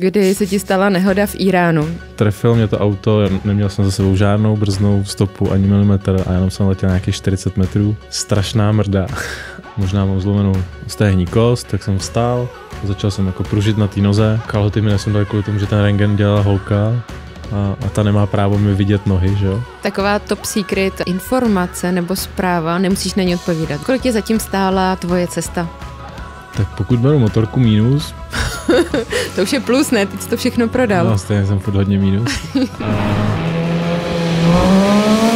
Kdy se ti stala nehoda v Iránu? Trefil mě to auto, neměl jsem za sebou žádnou brznou stopu ani milimetr a jenom jsem letěl nějakých 40 metrů. Strašná mrda. Možná mám zlomenou stehní kost, tak jsem vstál, začal jsem jako pružit na té noze. Kalhoty mi nesundali kvůli tomu, že ten rengen dělala holka a, a ta nemá právo mi vidět nohy, že jo? Taková top secret informace nebo zpráva, nemusíš na ní odpovídat. Kolik tě zatím stála tvoje cesta? Tak pokud beru motorku mínus, to už je plus, ne? Teď to všechno prodal. No, stejně jsem furt hodně mínus.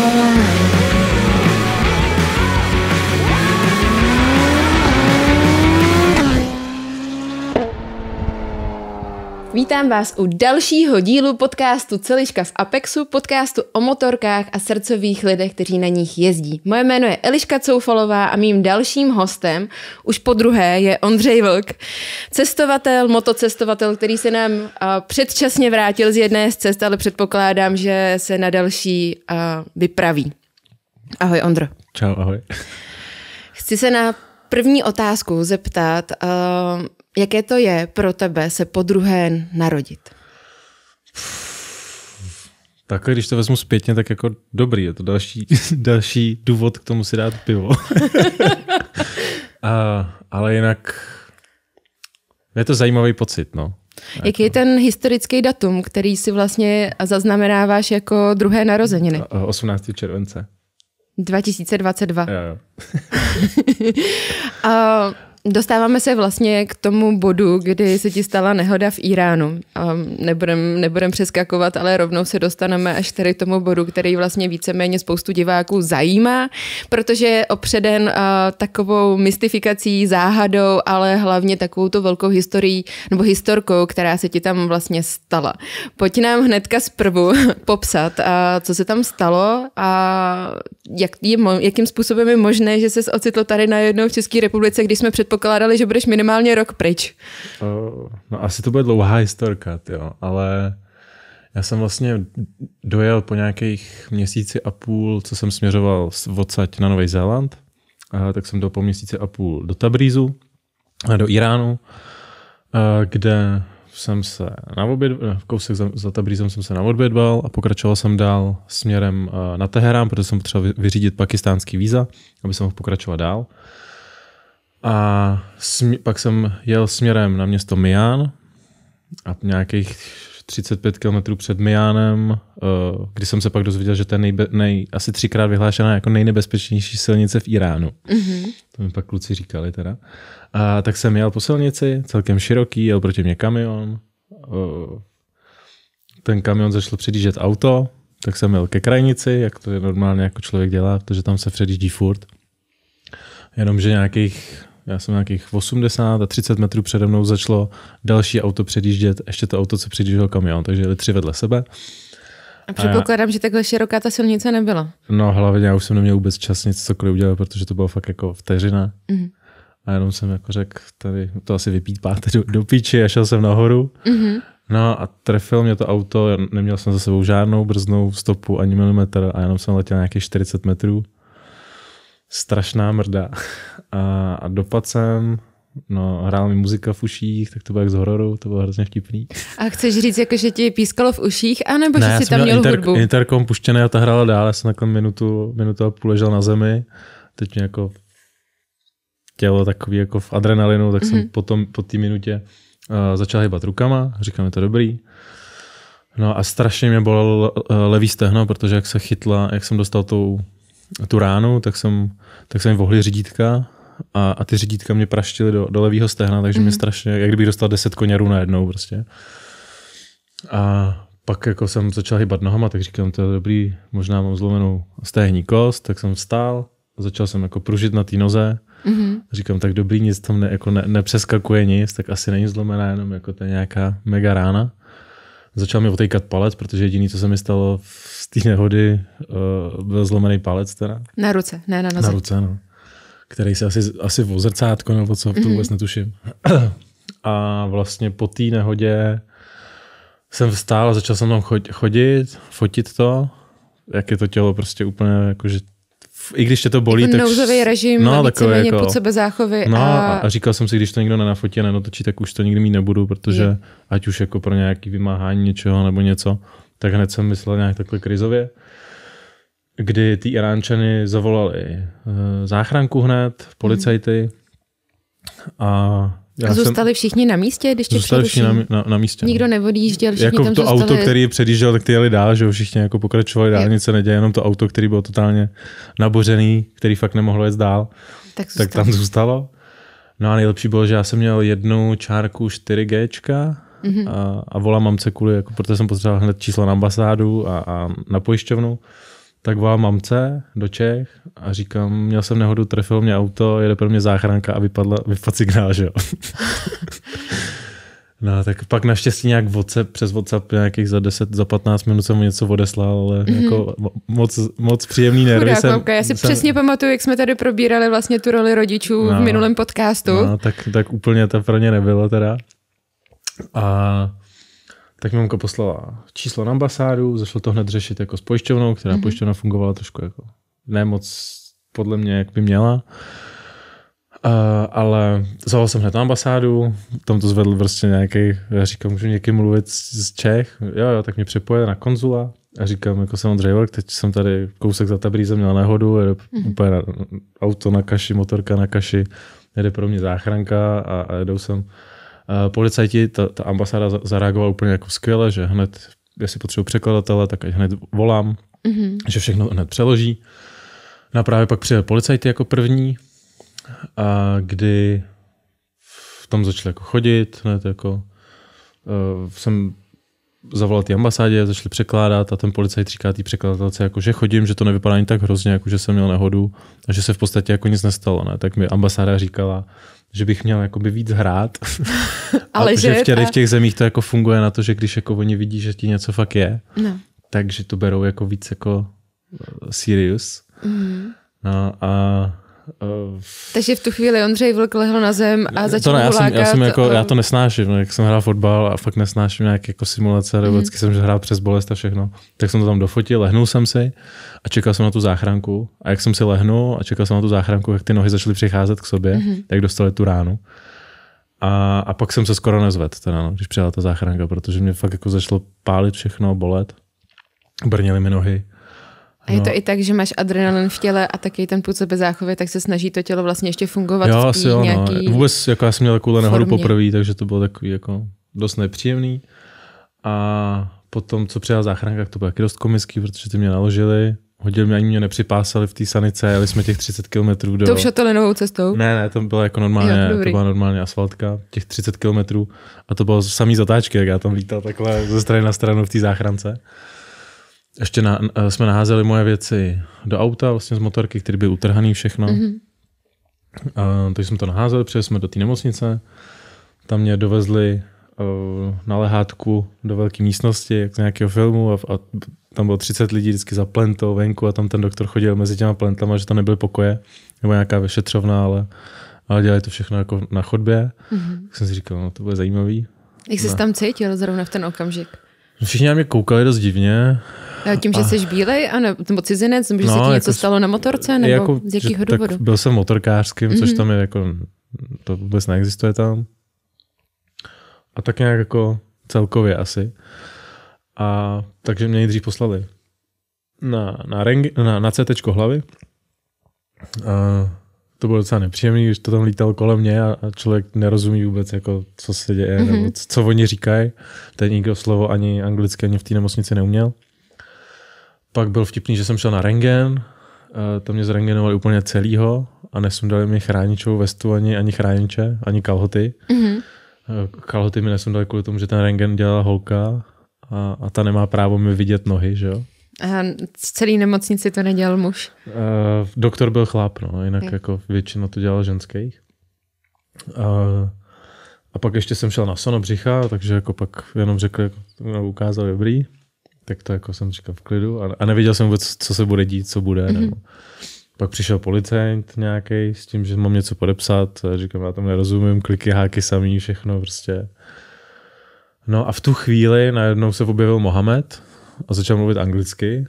Vítám vás u dalšího dílu podcastu Celiška v Apexu, podcastu o motorkách a srdcových lidech, kteří na nich jezdí. Moje jméno je Eliška Coufalová a mým dalším hostem už po druhé je Ondřej Vlk, cestovatel, motocestovatel, který se nám uh, předčasně vrátil z jedné z cest, ale předpokládám, že se na další uh, vypraví. Ahoj Ondro. Čau, ahoj. Chci se na první otázku zeptat, uh, Jaké to je pro tebe se po druhé narodit? Tak když to vezmu zpětně, tak jako dobrý, je to další, další důvod k tomu si dát pivo. A, ale jinak je to zajímavý pocit, no. Jaký je ten historický datum, který si vlastně zaznamenáváš jako druhé narozeniny? 18. července. 2022. Jo, jo. A Dostáváme se vlastně k tomu bodu, kdy se ti stala nehoda v Iránu. Nebudem, nebudem přeskakovat, ale rovnou se dostaneme až tady tomu bodu, který vlastně víceméně spoustu diváků zajímá, protože je opředen takovou mystifikací, záhadou, ale hlavně takovou tu velkou historií nebo historkou, která se ti tam vlastně stala. Pojď nám hnedka zprvu popsat, uh, co se tam stalo a jak je, jakým způsobem je možné, že se ocitl tady najednou v České republice, když jsme předpokládali, předpokládali, že budeš minimálně rok pryč. Uh, no asi to bude dlouhá historka, jo, ale já jsem vlastně dojel po nějakých měsíci a půl, co jsem směřoval odsaď na Nový Zéland, tak jsem dojel po měsíci a půl do Tabrízu, do Iránu, kde jsem se na oběd, v kousek za, za Tabrízem jsem se naodbědval a pokračoval jsem dál směrem na Teherán, protože jsem potřeboval vyřídit pakistánský víza, aby jsem mohl pokračovat dál. A smě, pak jsem jel směrem na město Mian a nějakých 35 km před Mianem, uh, kdy jsem se pak dozvěděl, že to je nejbe, nej, asi třikrát vyhlášená jako nejnebezpečnější silnice v Iránu. Mm-hmm. To mi pak kluci říkali teda. A tak jsem jel po silnici, celkem široký, jel proti mě kamion. Uh, ten kamion začal předjíždět auto, tak jsem jel ke krajnici, jak to je normálně jako člověk dělá, protože tam se předjíždí furt. Jenomže nějakých já jsem nějakých 80 a 30 metrů přede mnou začalo další auto předjíždět, ještě to auto, co předjížděl kamion, takže jeli tři vedle sebe. A předpokládám, a já, že takhle široká ta silnice nebyla. No hlavně já už jsem neměl vůbec čas nic cokoliv udělat, protože to bylo fakt jako vteřina. Mm-hmm. A jenom jsem jako řekl, tady to asi vypít páte do, do píči a šel jsem nahoru. Mm-hmm. No a trefil mě to auto, neměl jsem za sebou žádnou brznou stopu ani milimetr a jenom jsem letěl nějakých 40 metrů strašná mrda. A, a dopad jsem, no, hrál mi muzika v uších, tak to bylo jak z hororu, to bylo hrozně vtipný. A chceš říct, jako, že ti pískalo v uších, anebo ne, že jsi tam měl inter, hudbu? interkom puštěný a ta hrála dál, já jsem takhle minutu, minutu a půl ležel na zemi, teď mě jako tělo takový jako v adrenalinu, tak mm-hmm. jsem mhm. potom po té minutě uh, začal hýbat rukama, říkám, je to dobrý. No a strašně mě bolel uh, levý stehno, protože jak se chytla, jak jsem dostal tou tu ránu, tak jsem, tak jsem vohli řídítka a, a ty řídítka mě praštily do, do levého stehna, takže mm. mě mhm. strašně, jak kdybych dostal 10 koněrů najednou prostě. A pak jako jsem začal hýbat nohama, tak říkám, to je dobrý, možná mám zlomenou stehní kost, tak jsem vstál, začal jsem jako pružit na té noze, mm-hmm. říkám, tak dobrý, nic tam ne, jako ne, nepřeskakuje nic, tak asi není zlomená, jenom jako to je nějaká mega rána. Začal mi otejkat palec, protože jediné, co se mi stalo z té nehody, uh, byl zlomený palec teda. Na ruce, ne na noze. Na ruce, no. Který se asi, asi v zrcátko nebo co, mm-hmm. to mhm. vůbec netuším. A vlastně po té nehodě jsem vstál a začal jsem tam chodit, fotit to, jak je to tělo prostě úplně jakože i když tě to bolí, jako tak... nouzový režim, no, víceméně jako, pod sebe záchovy. No a... a říkal jsem si, když to nikdo nenafotí a nenotočí, tak už to nikdy mít nebudu, protože je. ať už jako pro nějaký vymáhání něčeho nebo něco, tak hned jsem myslel nějak takhle krizově kdy ty Iránčany zavolali eh, záchranku hned, policajty a já a zůstali jsem, všichni na místě, když tě Zůstali všichni na, na, na, místě. Nikdo neodjížděl, všichni jako tam to zůstali. auto, který předjížděl, tak ty jeli dál, že všichni jako pokračovali dál, nic se neděje, jenom to auto, který byl totálně nabořený, který fakt nemohlo jet dál, tak, tak tam zůstalo. No a nejlepší bylo, že já jsem měl jednu čárku 4G mm-hmm. a, a volám mamce kvůli, jako, protože jsem potřeboval hned číslo na ambasádu a, a na pojišťovnu tak volám mamce do Čech a říkám, měl jsem nehodu, trefil mě auto, jede pro mě záchranka a vypadla, vypadl signál, že jo. No, tak pak naštěstí nějak WhatsApp, přes WhatsApp nějakých za 10, za 15 minut jsem mu něco odeslal, ale mm-hmm. jako moc, moc příjemný nervy Chudák, jsem, mamka, já si jsem... přesně pamatuju, jak jsme tady probírali vlastně tu roli rodičů no, v minulém podcastu. No, tak, tak úplně to pro ně nebylo teda. A tak mi mamka poslala číslo na ambasádu, zašlo to hned řešit jako s pojišťovnou, která mm-hmm. pojišťovna fungovala trošku jako nemoc podle mě, jak by měla. Uh, ale zavolal jsem hned na ambasádu, tam to zvedl prostě nějaký, já říkám, můžu někým mluvit z Čech, jo, jo, tak mě přepoje na konzula a říkám, jako jsem driver, teď jsem tady kousek za Tabrízem měl nehodu, jede mm-hmm. úplně na, auto na kaši, motorka na kaši, jede pro mě záchranka a, a jedou jsem policajti, ta, ta ambasáda zareagovala úplně jako skvěle, že hned, jestli potřebuji překladatele, tak ať hned volám, mm-hmm. že všechno hned přeloží. No a právě pak přijel policajti jako první, a kdy v tom začali jako chodit, hned jako uh, jsem zavolal té ambasádě, začali překládat a ten policajt říká té překladatelce, jako, že chodím, že to nevypadá ani tak hrozně, jako, že jsem měl nehodu a že se v podstatě jako nic nestalo. Ne? Tak mi ambasáda říkala, že bych měl jakoby víc hrát. Ale že v těch, v těch zemích to jako funguje na to, že když jako oni vidí, že ti něco fakt je, no. takže to berou jako víc jako uh, serious. Mm. No a Uh, Takže v tu chvíli Ondřej Vlk lehl na zem a začal to ne, já, jsem, já, jsem jako, já to nesnáším, no, jak jsem hrál fotbal a fakt nesnáším nějaké jako simulace, mm. vždycky jsem hrál přes bolest a všechno. Tak jsem to tam dofotil, lehnul jsem si a čekal jsem na tu záchranku. A jak jsem si lehnul a čekal jsem na tu záchranku, jak ty nohy začaly přicházet k sobě, mm-hmm. tak dostali tu ránu. A, a pak jsem se skoro nezvedl, teda, no, když přijela ta záchranka, protože mě fakt jako začalo pálit všechno, bolet. Brněly mi nohy. A je no. to i tak, že máš adrenalin v těle a taky ten půd sebezáchovy, tak se snaží to tělo vlastně ještě fungovat jo, v asi jo, nějaký no. Vůbec, jako já jsem měl takovou nehodu poprvé, takže to bylo takový jako dost nepříjemný. A potom, co přijela záchranka, tak to bylo taky dost komický, protože ty mě naložili, hodili mě, ani mě nepřipásali v té sanice, jeli jsme těch 30 km do... To už novou cestou? Ne, ne, to bylo jako normálně, jo, to byla normálně asfaltka, těch 30 km a to bylo samý zatáčky, jak já tam lítal takhle ze strany na stranu v té záchrance. Ještě na, jsme naházeli moje věci do auta, vlastně z motorky, které byly utrhané všechno. Mm-hmm. A, takže jsme to naházeli, přijeli jsme do té nemocnice, tam mě dovezli uh, na lehátku do velké místnosti, jak z nějakého filmu a, a tam bylo 30 lidí vždycky za plentou venku a tam ten doktor chodil mezi těma plentama, že to nebyly pokoje nebo nějaká vyšetřovna, ale, ale dělali to všechno jako na chodbě. Mm-hmm. Tak jsem si říkal, no to bude zajímavý. Jak jsi no. tam cítil zrovna v ten okamžik? Všichni na mě koukali dost divně. Tím, že jsi bílej, a ne, nebo cizinec, nebo že no, se ti jako něco stalo na motorce, nebo jako, z jakého důvodu? byl jsem motorkářským, mm-hmm. což mhm. tam je jako, to vůbec neexistuje tam. A tak nějak jako celkově asi. A takže mě nejdřív poslali na, na, rengi, na, na CT hlavy. A to bylo docela nepříjemné, když to tam lítal kolem mě a, a člověk nerozumí vůbec, jako, co se děje, mm-hmm. nebo co, co oni říkají. Teď nikdo slovo ani anglicky, ani v té nemocnici neuměl. Pak byl vtipný, že jsem šel na rengen, to mě zrengenovali úplně celýho a nesundali mi chráničovou vestu ani, ani chrániče, ani kalhoty. Mm-hmm. Kalhoty mi nesundali kvůli tomu, že ten rengen dělala holka a, a ta nemá právo mi vidět nohy, že jo? A z celý nemocnici to nedělal muž? Uh, doktor byl chlap, no, jinak okay. jako většina to dělala ženských. Uh, a pak ještě jsem šel na sono břicha, takže jako pak jenom řekl, jako, ukázal dobrý, tak to jako jsem říkal v klidu a, a nevěděl jsem vůbec, co se bude dít, co bude. Mm-hmm. Nebo. Pak přišel policajt nějaký s tím, že mám něco podepsat a říkám, já tam nerozumím, kliky, háky samý, všechno prostě. No a v tu chvíli najednou se objevil Mohamed a začal mluvit anglicky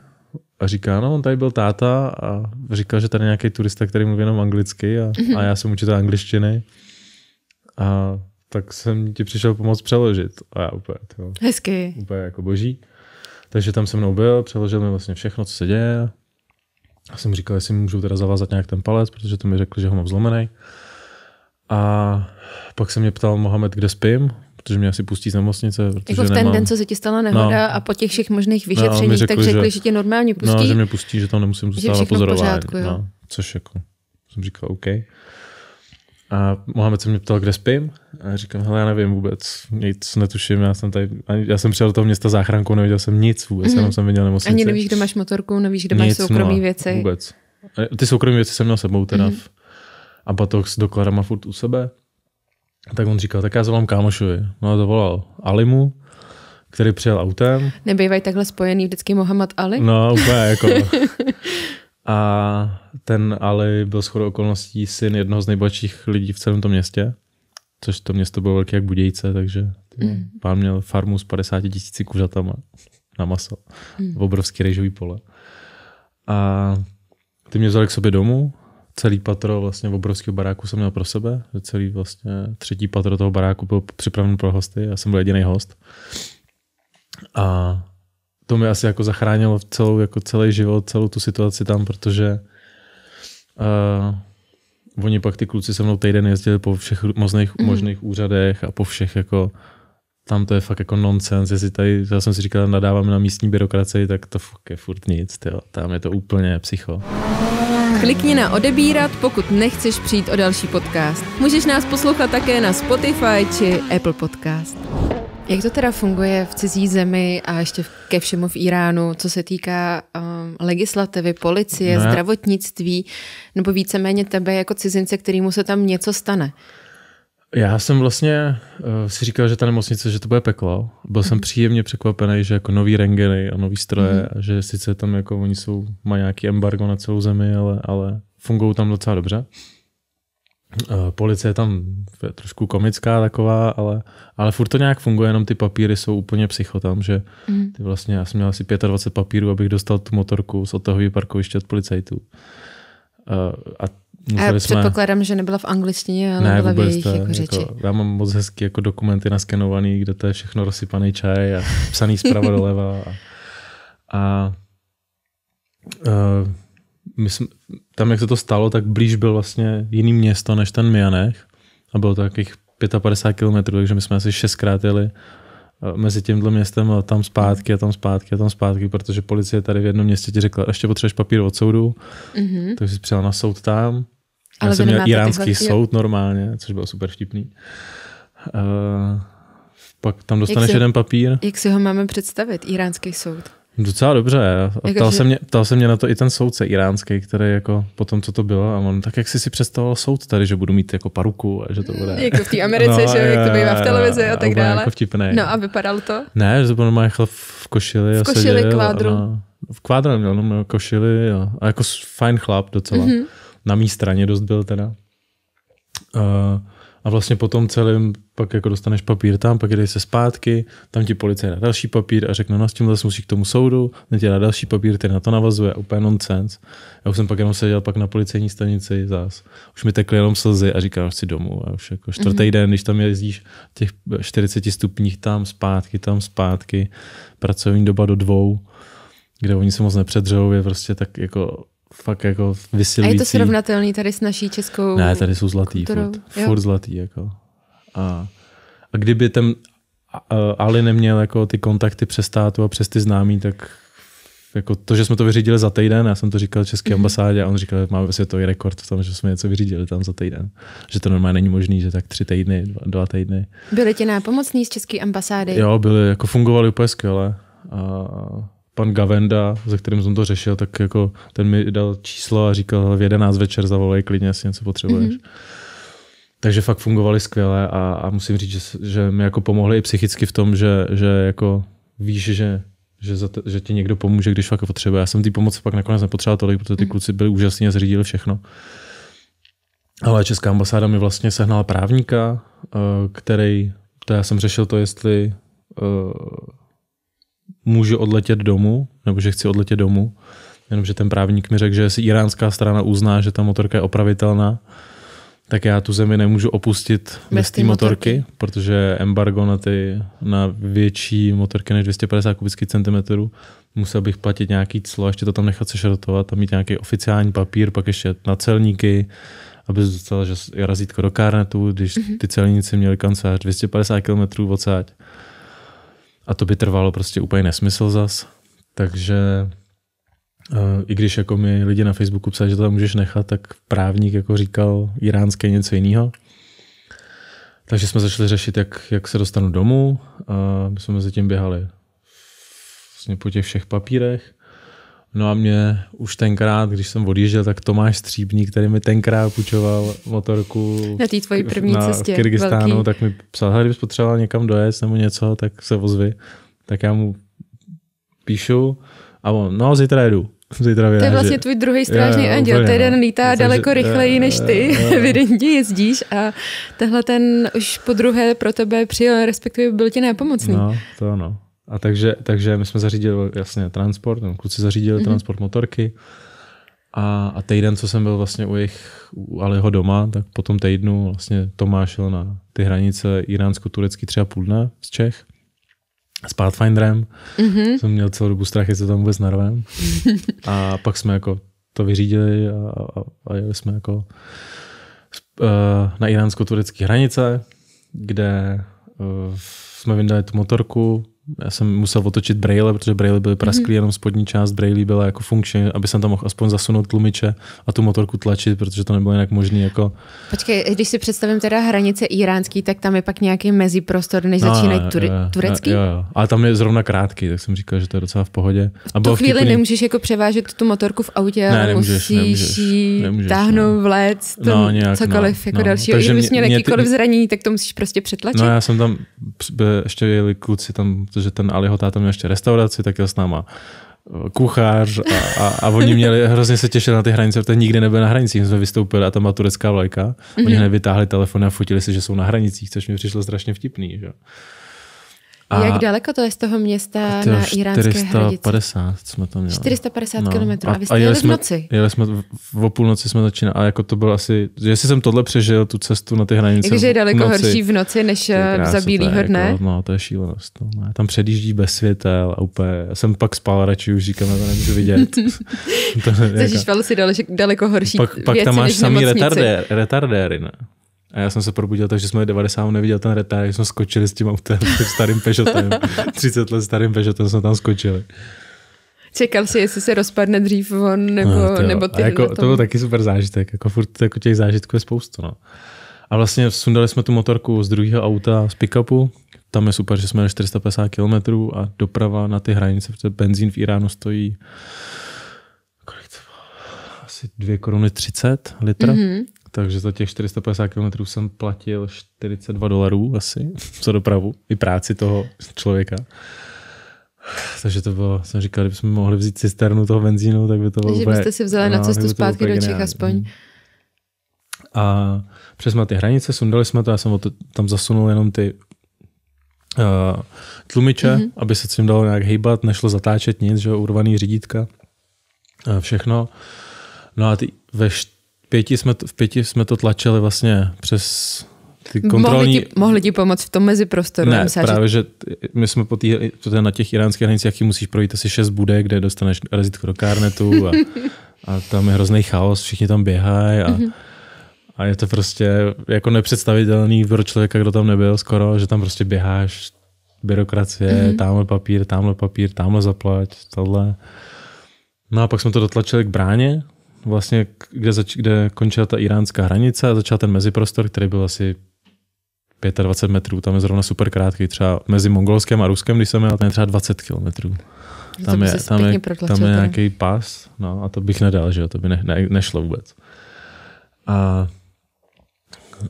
a říká, no on tady byl táta a říkal, že tady nějaký turista, který mluví jenom anglicky a, mm-hmm. a já jsem učitel angličtiny. A tak jsem ti přišel pomoct přeložit. A já úplně, tyjo, Hezky. úplně jako boží. Takže tam se mnou byl, přeložil mi vlastně všechno, co se děje. A jsem říkal, jestli můžu teda zavázat nějak ten palec, protože to mi řekl, že ho mám zlomený. A pak se mě ptal Mohamed, kde spím, protože mě asi pustí z nemocnice. Protože Jako v ten nemám... den, co se ti stala nehoda No. a po těch všech možných No, vyšetřeních, mi řekli, tak řekli, že- že, tě normálně pustí. No, že mě pustí, že tam nemusím zůstávat pozorování. pořádku, jo. no, což jako jsem říkal OK. A Mohamed se mě ptal, kde spím. A já říkám, hele, já nevím vůbec, nic netuším, já jsem tady, já jsem přijel do toho města záchrankou, neviděl jsem nic vůbec, mm-hmm. jenom jsem viděl nemocnici. Ani nevíš, kde máš motorku, nevíš, kde máš Nic, soukromé nula, věci. Vůbec. A Ty soukromé věci jsem měl sebou teda mm-hmm. a batoh s dokladama furt u sebe. Tak on říkal, tak já zavolám kámošovi. No a zavolal Alimu, který přijel autem. Nebývají takhle spojený vždycky Mohamed Ali? No, úplně jako. A ten Ali byl shodou okolností syn jednoho z nejbohatších lidí v celém tom městě, což to město bylo velké jak Budějce, takže mm. pán měl farmu s 50 tisíci kuřatama na maso. Mm. Obrovský rejžový pole. A ty mě vzali k sobě domů, celý patro vlastně v obrovského baráku jsem měl pro sebe, že celý vlastně třetí patro toho baráku byl připraven pro hosty, já jsem byl jediný host. A to mi asi jako zachránilo celou, jako celý život, celou tu situaci tam, protože uh, oni pak ty kluci se mnou týden jezdili po všech možných, mm. možných úřadech a po všech jako tam to je fakt jako nonsense, jestli tady, já jsem si říkal, nadáváme na místní byrokracii, tak to fakt je furt nic, tyjo. tam je to úplně psycho. Klikni na odebírat, pokud nechceš přijít o další podcast. Můžeš nás poslouchat také na Spotify či Apple Podcast. Jak to teda funguje v cizí zemi a ještě ke všemu v Iránu, co se týká um, legislativy, policie, já- zdravotnictví, nebo víceméně tebe jako cizince, kterýmu se tam něco stane? Já jsem vlastně uh, si říkal, že ta nemocnice, že to bude peklo. Byl jsem příjemně překvapený, že jako nový rengeny a nový stroje, a že sice tam jako oni jsou, mají nějaký embargo na celou zemi, ale, ale fungují tam docela dobře. Uh, policie je tam je trošku komická taková, ale, ale furt to nějak funguje, jenom ty papíry jsou úplně psycho tam, že ty vlastně, já jsem měl asi 25 papírů, abych dostal tu motorku z odtahového parkoviště od policajtů. Uh, a A jsme... předpokládám, že nebyla v angličtině, ale Ne, byla v jejich to, jako řeči. jako, já mám moc hezký jako dokumenty naskenovaný, kde to je všechno rozsypaný čaj a psaný zprava doleva. A, a uh, my jsme, tam, jak se to stalo, tak blíž byl vlastně jiný město než ten Mianech a bylo to takových 55 kilometrů, takže my jsme asi šestkrát jeli eh, mezi tímhle městem a tam zpátky a tam zpátky a tam zpátky, protože policie tady v jednom městě ti řekla, ještě potřebuješ papír od soudu, mm-hmm. takže jsi přijel na soud tam. Ale Já jsem měl iránský tyhle- soud normálně, což bylo super vtipný. Uh, pak tam dostaneš si- jeden papír. Jak si ho máme představit, iránský soud? Docela dobře. A Jako, ptal, že- se mě, ptal se mě na to i ten soudce iránský, který jako po tom, co to bylo, a on, tak jak jsi si představoval soud tady, že budu mít jako paruku a že to bude... Jako v té Americe, že jo, jak to bývá v televizi a tak dále. Jako vtipnej. No a vypadalo to? Ne, že to byl normálně chlap v košili. V a košili, seděl kvádru. A, v kvádru měl jenom košili a, a jako fajn chlap docela. Mhm. Mm-hmm. Na mý straně dost byl teda. Uh, a vlastně potom celým pak jako dostaneš papír tam, pak jdeš se zpátky, tam ti policie dá další papír a řekne, no s tímhle se musíš k tomu soudu, ten ti dá další papír, který na to navazuje, úplně nonsense. Já už jsem pak jenom seděl pak na policejní stanici zás. Už mi tekly jenom slzy a říkám, si domů. A už jako čtvrtý mm-hmm. den, když tam jezdíš těch 40 stupních tam zpátky, tam zpátky, pracovní doba do dvou, kde oni se moc nepředřou, je prostě tak jako fakt jako A vysilující. je to srovnatelný tady s naší českou... Ne, tady jsou zlatý, kulturou, furt, jo. furt zlatý. Jako. A, a kdyby ten a- a- Ali neměl jako ty kontakty přes státu a přes ty známí, tak jako to, že jsme to vyřídili za týden, já jsem to říkal české Mhm. ambasádě a on říkal, že máme světový rekord v tom, že jsme něco vyřídili tam za týden. Že to normálně není možný, že tak tři týdny, dva, dva týdny. Byli ti nápomocní z české ambasády? Jo, byli, jako fungovali úplně skvěle. A pan Gavenda, se kterým jsem to řešil, tak jako ten mi dal číslo a říkal, v 11 večer zavolej klidně, jestli něco potřebuješ. Mm-hmm. Takže fakt fungovali skvěle a, a musím říct, že, že mi jako pomohli i psychicky v tom, že, že jako víš, že že, za to, že ti někdo pomůže, když fakt potřebuje. Já jsem ty pomoc pak nakonec nepotřeboval tolik, protože ty kluci byli úžasní a zřídili všechno. Ale Česká ambasáda mi vlastně sehnala právníka, eh, který, to já jsem řešil to, jestli uh, můžu odletět domů, nebo že chci odletět domů, jenomže ten právník mi řekl, že jestli iránská strana uzná, že ta motorka je opravitelná, tak já tu zemi nemůžu opustit bez té motorky, motorky, protože embargo na, ty, na větší motorky než 250 kubických centimetrů, musel bych platit nějaký clo, ještě to tam nechat sešrotovat a mít nějaký oficiální papír, pak ještě na celníky, aby dostal že razítko do kárnetu, když mm-hmm. ty celníci měli kancelář 250 km odsáď. A to by trvalo prostě úplně nesmysl zas. Takže i když jako mi lidi na Facebooku psali, že to tam můžeš nechat, tak právník jako říkal iránské něco jiného. Takže jsme začali řešit, jak, jak se dostanu domů a my jsme mezi tím běhali vlastně po těch všech papírech. No a mě už tenkrát, když jsem odjížděl, tak Tomáš Stříbní, který mi tenkrát půjčoval motorku na té tvojí první na, cestě, v Kyrgyzstánu, tak mi psal, kdybys potřeboval někam dojet nebo něco, tak se ozvi. Tak já mu píšu a on, no zítra jedu. Zítra to je vlastně tvůj druhý strážný jo, anděl, ten jeden no. lítá Myslím, daleko rychleji než ty, evidentně jezdíš a tehle ten už po druhé pro tebe přijel, respektive byl ti nápomocný. No, to ano. A takže, takže my jsme zařídili jasně transport, no, kluci zařídili mm-hmm. transport motorky a, a týden, co jsem byl vlastně u jejich, u Aliho doma, tak po tom týdnu vlastně Tomáš šel na ty hranice iránsko-turecký třeba půl dne z Čech s Pathfinderem. Mm-hmm. Jsem měl celou dobu strach, jestli to tam vůbec narvem. a pak jsme jako to vyřídili a, a, a jeli jsme jako uh, na iránsko-turecké hranice, kde uh, jsme vydali tu motorku, já jsem musel otočit braille, protože braille byly prasklý, mm-hmm. jenom spodní část braille byla jako funkční, aby jsem tam mohl aspoň zasunout tlumiče a tu motorku tlačit, protože to nebylo jinak možné. Jako... Počkej, když si představím teda hranice iránský, tak tam je pak nějaký meziprostor, než no, začínají jo, turecký? Jo, jo, ale tam je zrovna krátký, tak jsem říkal, že to je docela v pohodě. A v tu chvíli vtipný... nemůžeš jako převážet tu motorku v autě, ne, ale nemůžeš, musíš nemůžeš, nemůžeš, táhnout no. vléc, to no, nějak, cokoliv no, jako no. dalšího. Takže I kdybys měl jakýkoliv zranění, tak to musíš prostě přetlačit. No já jsem tam, ještě jeli kluci tam, protože ten Aliho táta měl ještě restauraci, tak jel s náma eh, kuchař a, a, a oni měli, hrozně se těšili na ty hranice, protože nikdy nebyli na hranicích. jsme vystoupili a tam byla turecká vlajka. Mm-hmm. Oni hned vytáhli telefon a fotili si, že jsou na hranicích, což mi přišlo strašně vtipný. Že? A Jak daleko to je z toho města na iránské 450 hradici? jsme tam měli. 450 no. kilometrů. A, a vy jste a jeli, jeli v noci? Jeli jsme, v, o půlnoci jsme začínali. A jako to bylo asi, jestli jsem tohle přežil, tu cestu na ty hranice Takže je daleko noci, horší v noci, než eh, za bílýho dne? Jako, no, to je šílenost. No. Já tam předjíždí bez světel a úplně, já jsem pak spal radši, už říkám, že to nemůžu vidět. Zažíval si daleko, daleko horší pak, věci, pak tam máš samý retardéry, retardéry, ne? A já jsem se probudil takže jsme 90 neviděl ten retard, jsme skočili s tím autem, starým Peugeotem, 30 let starým Peugeotem jsme tam skočili. Čekal si, jestli se rozpadne dřív on, nebo, no, to nebo ty. Jako, to byl taky super zážitek, jako furt jako těch zážitků je spoustu. No. A vlastně sundali jsme tu motorku z druhého auta, z pick-upu, tam je super, že jsme na 450 km a doprava na ty hranice, protože benzín v Iránu stojí kolik to asi 2 koruny 30 litr. Mm-hmm. Takže za těch 450 km jsem platil 42 dolarů asi za dopravu i práci toho člověka. Takže to bylo, jsem říkal, kdybychom mohli vzít cisternu toho benzínu, tak by to bylo Takže úplně, byste si vzali no, na cestu zpátky do Čech aspoň. A přes ty hranice, sundali jsme to, já jsem to, tam zasunul jenom ty uh, tlumiče, mm-hmm. aby se tím dalo nějak hejbat, nešlo zatáčet nic, že urvaný řídítka, uh, všechno. No a ty ve pěti jsme, v pěti jsme to tlačili vlastně přes ty kontrolní... Mohli ti, mohli ti pomoct v tom meziprostoru? Ne, myslím, právě, že my jsme po tý, na těch iránských hranicích musíš projít asi šest bude, kde dostaneš razítko do kárnetu a, a tam je hrozný chaos, všichni tam běhají a, mm-hmm. a je to prostě jako nepředstavitelný pro člověka, kdo tam nebyl skoro, že tam prostě běháš, byrokracie, mm-hmm. tamhle papír, tamhle papír, tamhle zaplať, tohle. No a pak jsme to dotlačili k bráně, vlastně, kde, zač- kde končila ta iránská hranice a začal ten meziprostor, který byl asi 25 metrů, tam je zrovna super krátký, třeba mezi Mongolskem a Ruskem, když jsem měl, tam je třeba 20 kilometrů. Tam je, tam, je, tam je nějaký pas, no a to bych nedal, že jo, to by ne, ne, nešlo vůbec. A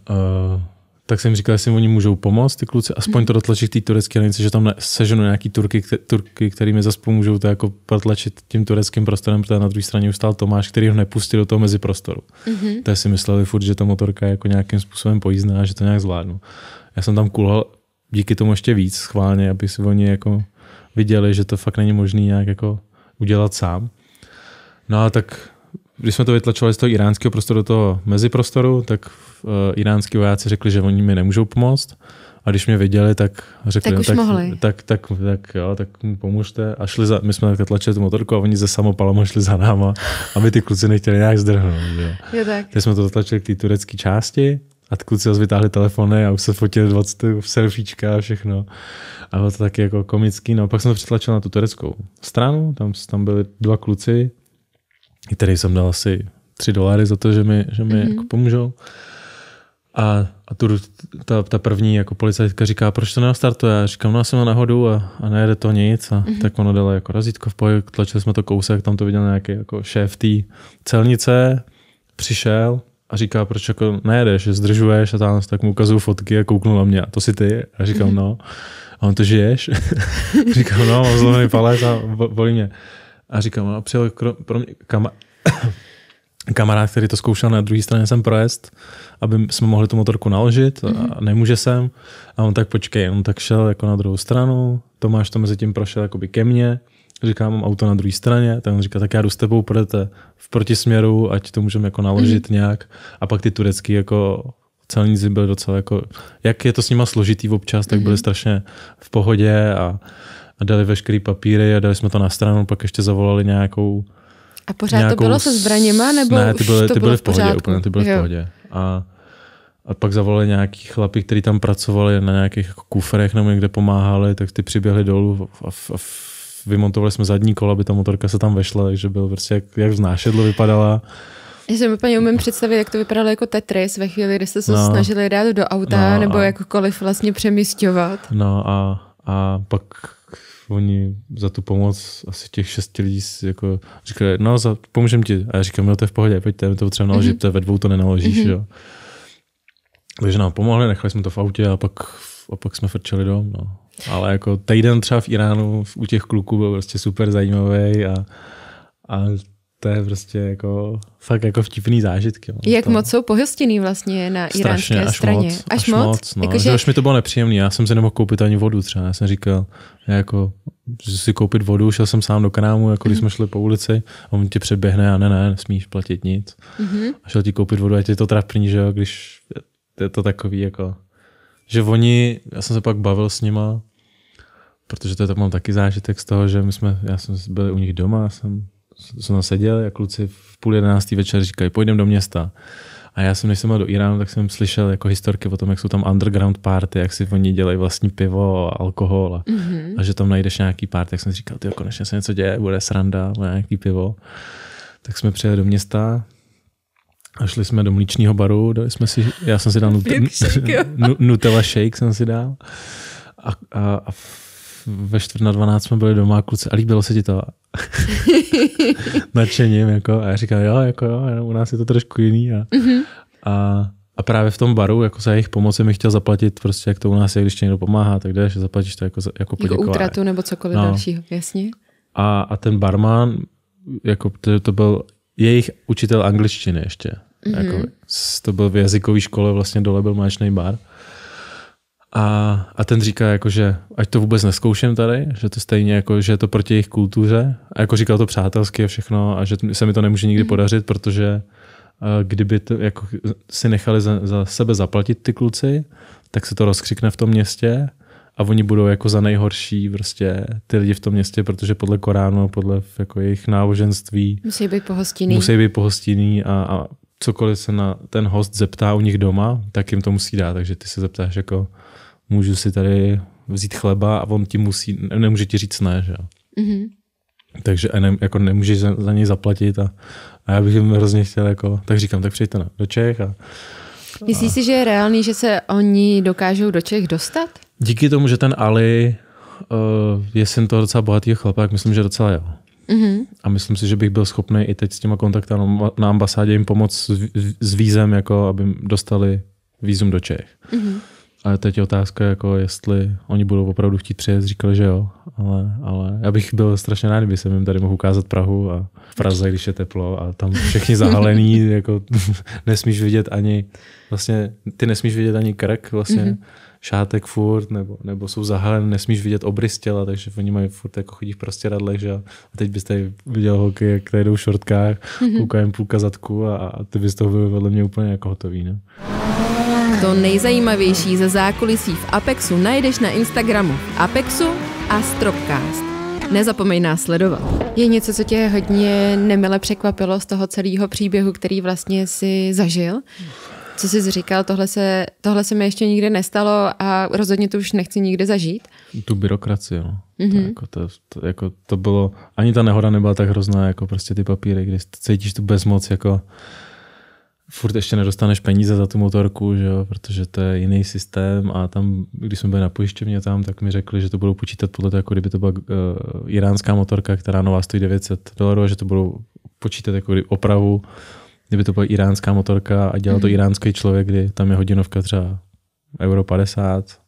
uh, tak jsem říkal, jestli oni můžou pomoct, ty kluci, aspoň to dotlačit k té turecké hranici, že tam seženu nějaký turky, turky, který mi zase pomůžou to jako protlačit tím tureckým prostorem, protože na druhé straně už stál Tomáš, který ho nepustil do toho mezi prostoru. Mm-hmm. To si mysleli furt, že ta motorka je jako nějakým způsobem pojízdná, že to nějak zvládnu. Já jsem tam kulhal díky tomu ještě víc schválně, aby si oni jako viděli, že to fakt není možné nějak jako udělat sám. No a tak když jsme to vytlačovali z toho iránského prostoru do toho meziprostoru, tak uh, iránský vojáci řekli, že oni mi nemůžou pomoct. A když mě viděli, tak řekli, tak, už tak, mohli. tak, tak, tak, jo, tak pomůžte. A šli za, my jsme takhle tlačili tu motorku a oni ze samopalama šli za náma, aby ty kluci nechtěli nějak zdrhnout. Že? Jo, tak. Teď jsme to zatlačili k té turecké části a ty kluci zase vytáhli telefony a už se fotili 20 selfiečka a všechno. A bylo to taky jako komický. No pak jsem to přetlačil na tu tureckou stranu, tam, tam byli dva kluci, který jsem dal asi 3 dolary za to, že mi, že mi mm-hmm. jako pomůžou. A, a tu, ta, ta první jako policajtka říká, proč to neostartuje? Já říkám, no jsem na nahodu a, a nejede to nic. A mm-hmm. tak ono dalo jako razítko v pohyb, tlačili jsme to kousek, tam to viděl nějaký jako šéf té celnice, přišel a říká, proč jako nejedeš, že zdržuješ a tam tak mu ukazuju fotky a kouknul na mě a to si ty. A říkám, mm-hmm. no. A on to žiješ? říkám, no, mám zlomený palec a bolí mě. A říkám, no, přijel pro mě kama- kamarád, který to zkoušel na druhé straně jsem projezd, aby jsme mohli tu motorku naložit mm-hmm. a nemůže sem. A on tak počkej, on tak šel jako na druhou stranu, Tomáš to mezi tím prošel jakoby ke mně, říká, mám auto na druhé straně, tak on říká, tak já jdu s tebou, půjdete v protisměru, ať to můžeme jako naložit mm-hmm. nějak. A pak ty turecký jako celníci byli docela jako, jak je to s nima složitý občas, tak byli mm-hmm. strašně v pohodě a, a dali veškerý papíry a dali jsme to na stranu, pak ještě zavolali nějakou a pořád nějakou... to bylo se zbraněma, nebo Ne, ty byly, to ty byly v pohodě, pořádku? úplně, ty byly jo. v pohodě. A, a pak zavolali nějaký chlapi, kteří tam pracovali na nějakých jako kufrech nebo někde pomáhali, tak ty přiběhli dolů a, a, a vymontovali jsme zadní kola, aby ta motorka se tam vešla, takže byl prostě jak, jak vznášedlo vypadala. Já si úplně umím představit, jak to vypadalo jako Tetris ve chvíli, kdy jste se no, snažili dát do auta no, nebo a, jakkoliv vlastně přemístěvat. No a, a pak oni za tu pomoc asi těch šesti lidí jako říkali, no za, pomůžem ti. A já říkám, no to je v pohodě, pojďte, my to potřebujeme naložit, mm-hmm. to ve dvou to nenaložíš. Mm-hmm. Jo. Takže nám pomohli, nechali jsme to v autě a pak, a pak jsme frčeli dom. No. Ale jako týden třeba v Iránu u těch kluků byl prostě super zajímavý a, a to je prostě jako fakt jako vtipný zážitky. No. Jak to... moc jsou pohostinný vlastně na iránské až straně? Moc, až, až moc? moc no. jako, že... Už mi to bylo nepříjemné, já jsem si nemohl koupit ani vodu třeba. Já jsem říkal, jako, že si koupit vodu, šel jsem sám do krámu, jako když mm-hmm. jsme šli po ulici a on ti přeběhne a ne, ne, nesmíš platit nic. Mm-hmm. A šel ti koupit vodu a je to trapný, že jo, když je to takový jako, že oni, já jsem se pak bavil s nima, protože to, to mám taky zážitek z toho, že my jsme, já jsem byl u nich doma, jsem jsem seděl a kluci v půl jedenáctý večer říkají, půjdeme do města. A já jsem, než jsem byl do Iránu, tak jsem slyšel jako historky o tom, jak jsou tam underground party, jak si oni dělají vlastní pivo a alkohol a, mm-hmm. a že tam najdeš nějaký party. Tak jsem říkal, ty konečně se něco děje, bude sranda, bude nějaký pivo. Tak jsme přijeli do města a šli jsme do mlíčního baru, dali jsme si, já jsem si dal nut, Nutella shake jsem si dal. A, a, a ve čtvrt na 12 jsme byli doma, kluci, a líbilo se ti to? Nadšením, jako, a já říkám, jo, jako jo, u nás je to trošku jiný. A, mm-hmm. a, a právě v tom baru, jako za jejich pomoci mi chtěl zaplatit, prostě jak to u nás je, když ti někdo pomáhá, tak jdeš, zaplatíš to jako, jako poděkování. Jako útratu nebo cokoliv no. dalšího, jasně. A, a ten barman, jako to, to byl jejich učitel angličtiny ještě. Mm-hmm. Jako, to byl v jazykové škole, vlastně dole byl mléčný bar. A, a ten říká, jako, že ať to vůbec neskouším tady, že to stejně jako, že je to proti jejich kultuře. A jako říkal to přátelsky a všechno a že se mi to nemůže nikdy mhm. podařit, protože kdyby to, jako, si nechali za, za sebe zaplatit ty kluci, tak se to rozkřikne v tom městě a oni budou jako za nejhorší prostě ty lidi v tom městě, protože podle Koránu, podle jako jejich náboženství musí být pohostinný. Musí být pohostinný a, a cokoliv se na ten host zeptá u nich doma, tak jim to musí dát. Takže ty se zeptáš jako můžu si tady vzít chleba a on ti musí, nemůže ti říct ne, že jo. Mm-hmm. Takže ne, jako nemůžeš za, za něj zaplatit a, a já bych jim hrozně chtěl, jako, tak říkám, tak přijďte na, do Čech. A, Myslíš si, že je reálný, že se oni dokážou do Čech dostat? Díky tomu, že ten Ali uh, je syn toho docela bohatého chlapa, tak myslím, že docela jo. Mm-hmm. A myslím si, že bych byl schopný i teď s těma kontakty na ambasádě jim pomoct s, vízem, jako aby dostali vízum do Čech. Mm-hmm. Ale teď je otázka, jako jestli oni budou opravdu chtít přijet, říkali, že jo, ale, ale já bych byl strašně rád, kdyby jsem jim tady mohl ukázat Prahu a v Praze, když je teplo a tam všichni zahalený, jako nesmíš vidět ani, vlastně ty nesmíš vidět ani krk vlastně, mm-hmm. Šátek furt, nebo, nebo jsou zahalené, nesmíš vidět obrys těla, takže oni mají furt jako chodí v prostěradlech, že A teď byste viděl holky, jak tady jdou v šortkách, mm-hmm. koukají půlka zadku a, a ty bys toho byl vedle mě úplně jako hotový, ne? To nejzajímavější ze zákulisí v Apexu najdeš na Instagramu Apexu a Stropcast. Nezapomeň nás sledovat. Je něco, co tě hodně nemile překvapilo z toho celého příběhu, který vlastně si zažil? Co jsi říkal, tohle se, tohle se mi ještě nikdy nestalo a rozhodně to už nechci nikdy zažít? Tu byrokracii, no. Mm-hmm. To, mhm. jako, to, to, jako, to bylo, ani ta nehoda nebyla tak hrozná, jako prostě ty papíry, kdy cítíš tu bezmoc, jako furt ještě nedostaneš peníze za tu motorku, že jo, protože to je jiný systém a tam, když jsme byli na pojišťovně tam, tak mi řekli, že to budou počítat podle toho, jako kdyby to byla uh, iránská motorka, která nová stojí 900 dolarů, že to budou počítat jako opravu, kdyby to byla iránská motorka a dělal to mhm. iránský člověk, kdy tam je hodinovka třeba euro 50,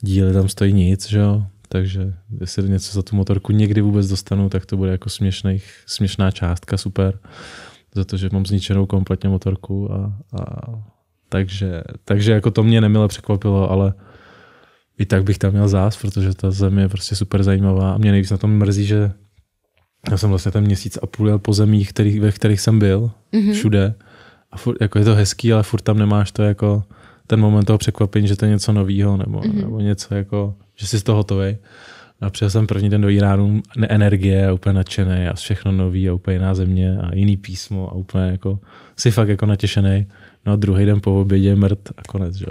díly tam stojí nic, že jo, takže jestli něco za tu motorku někdy vůbec dostanu, tak to bude jako směšný, směšná částka, super za to, že mám zničenou kompletně motorku a, a takže, takže jako to mě nemile překvapilo, ale i tak bych tam měl zás, protože ta země je prostě super zajímavá a mě nejvíc na tom mrzí, že já jsem vlastně ten měsíc a půl jel po zemích, který, ve kterých jsem byl, mm-hmm. všude. A furt, jako je to hezký, ale furt tam nemáš to jako ten moment toho překvapení, že to je něco nového nebo, mm-hmm. nebo něco jako, že jsi z toho hotový. A přijel jsem první den do Iránu, energie a úplně nadšený a všechno nový a úplně jiná země a jiný písmo a úplně jako si fakt jako natěšený. No a druhý den po obědě mrt a konec, že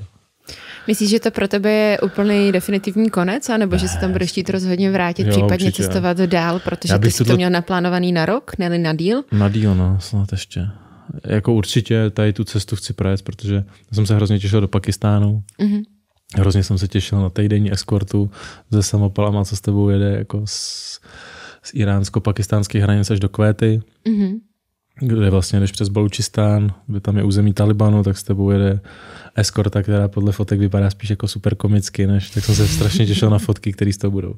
Myslíš, že to pro tebe je úplný definitivní konec, anebo ne. že se tam budeš chtít rozhodně vrátit, jo, případně určitě. cestovat dál, protože ty jsi to měl naplánovaný na rok, ne na díl? Na díl, no, snad ještě. Jako určitě tady tu cestu chci projet, protože jsem se hrozně těšil do Pakistánu. Mm-hmm. Hrozně jsem se těšil na týdenní eskortu se samopalama, co s tebou jede jako z, z iránsko-pakistánských hranic až do Kvéty. Mm-hmm. Kde vlastně jdeš přes Balučistán, kde tam je území Talibanu, tak s tebou jede eskorta, která podle fotek vypadá spíš jako super komicky, než tak jsem se strašně těšil na fotky, které z toho budou.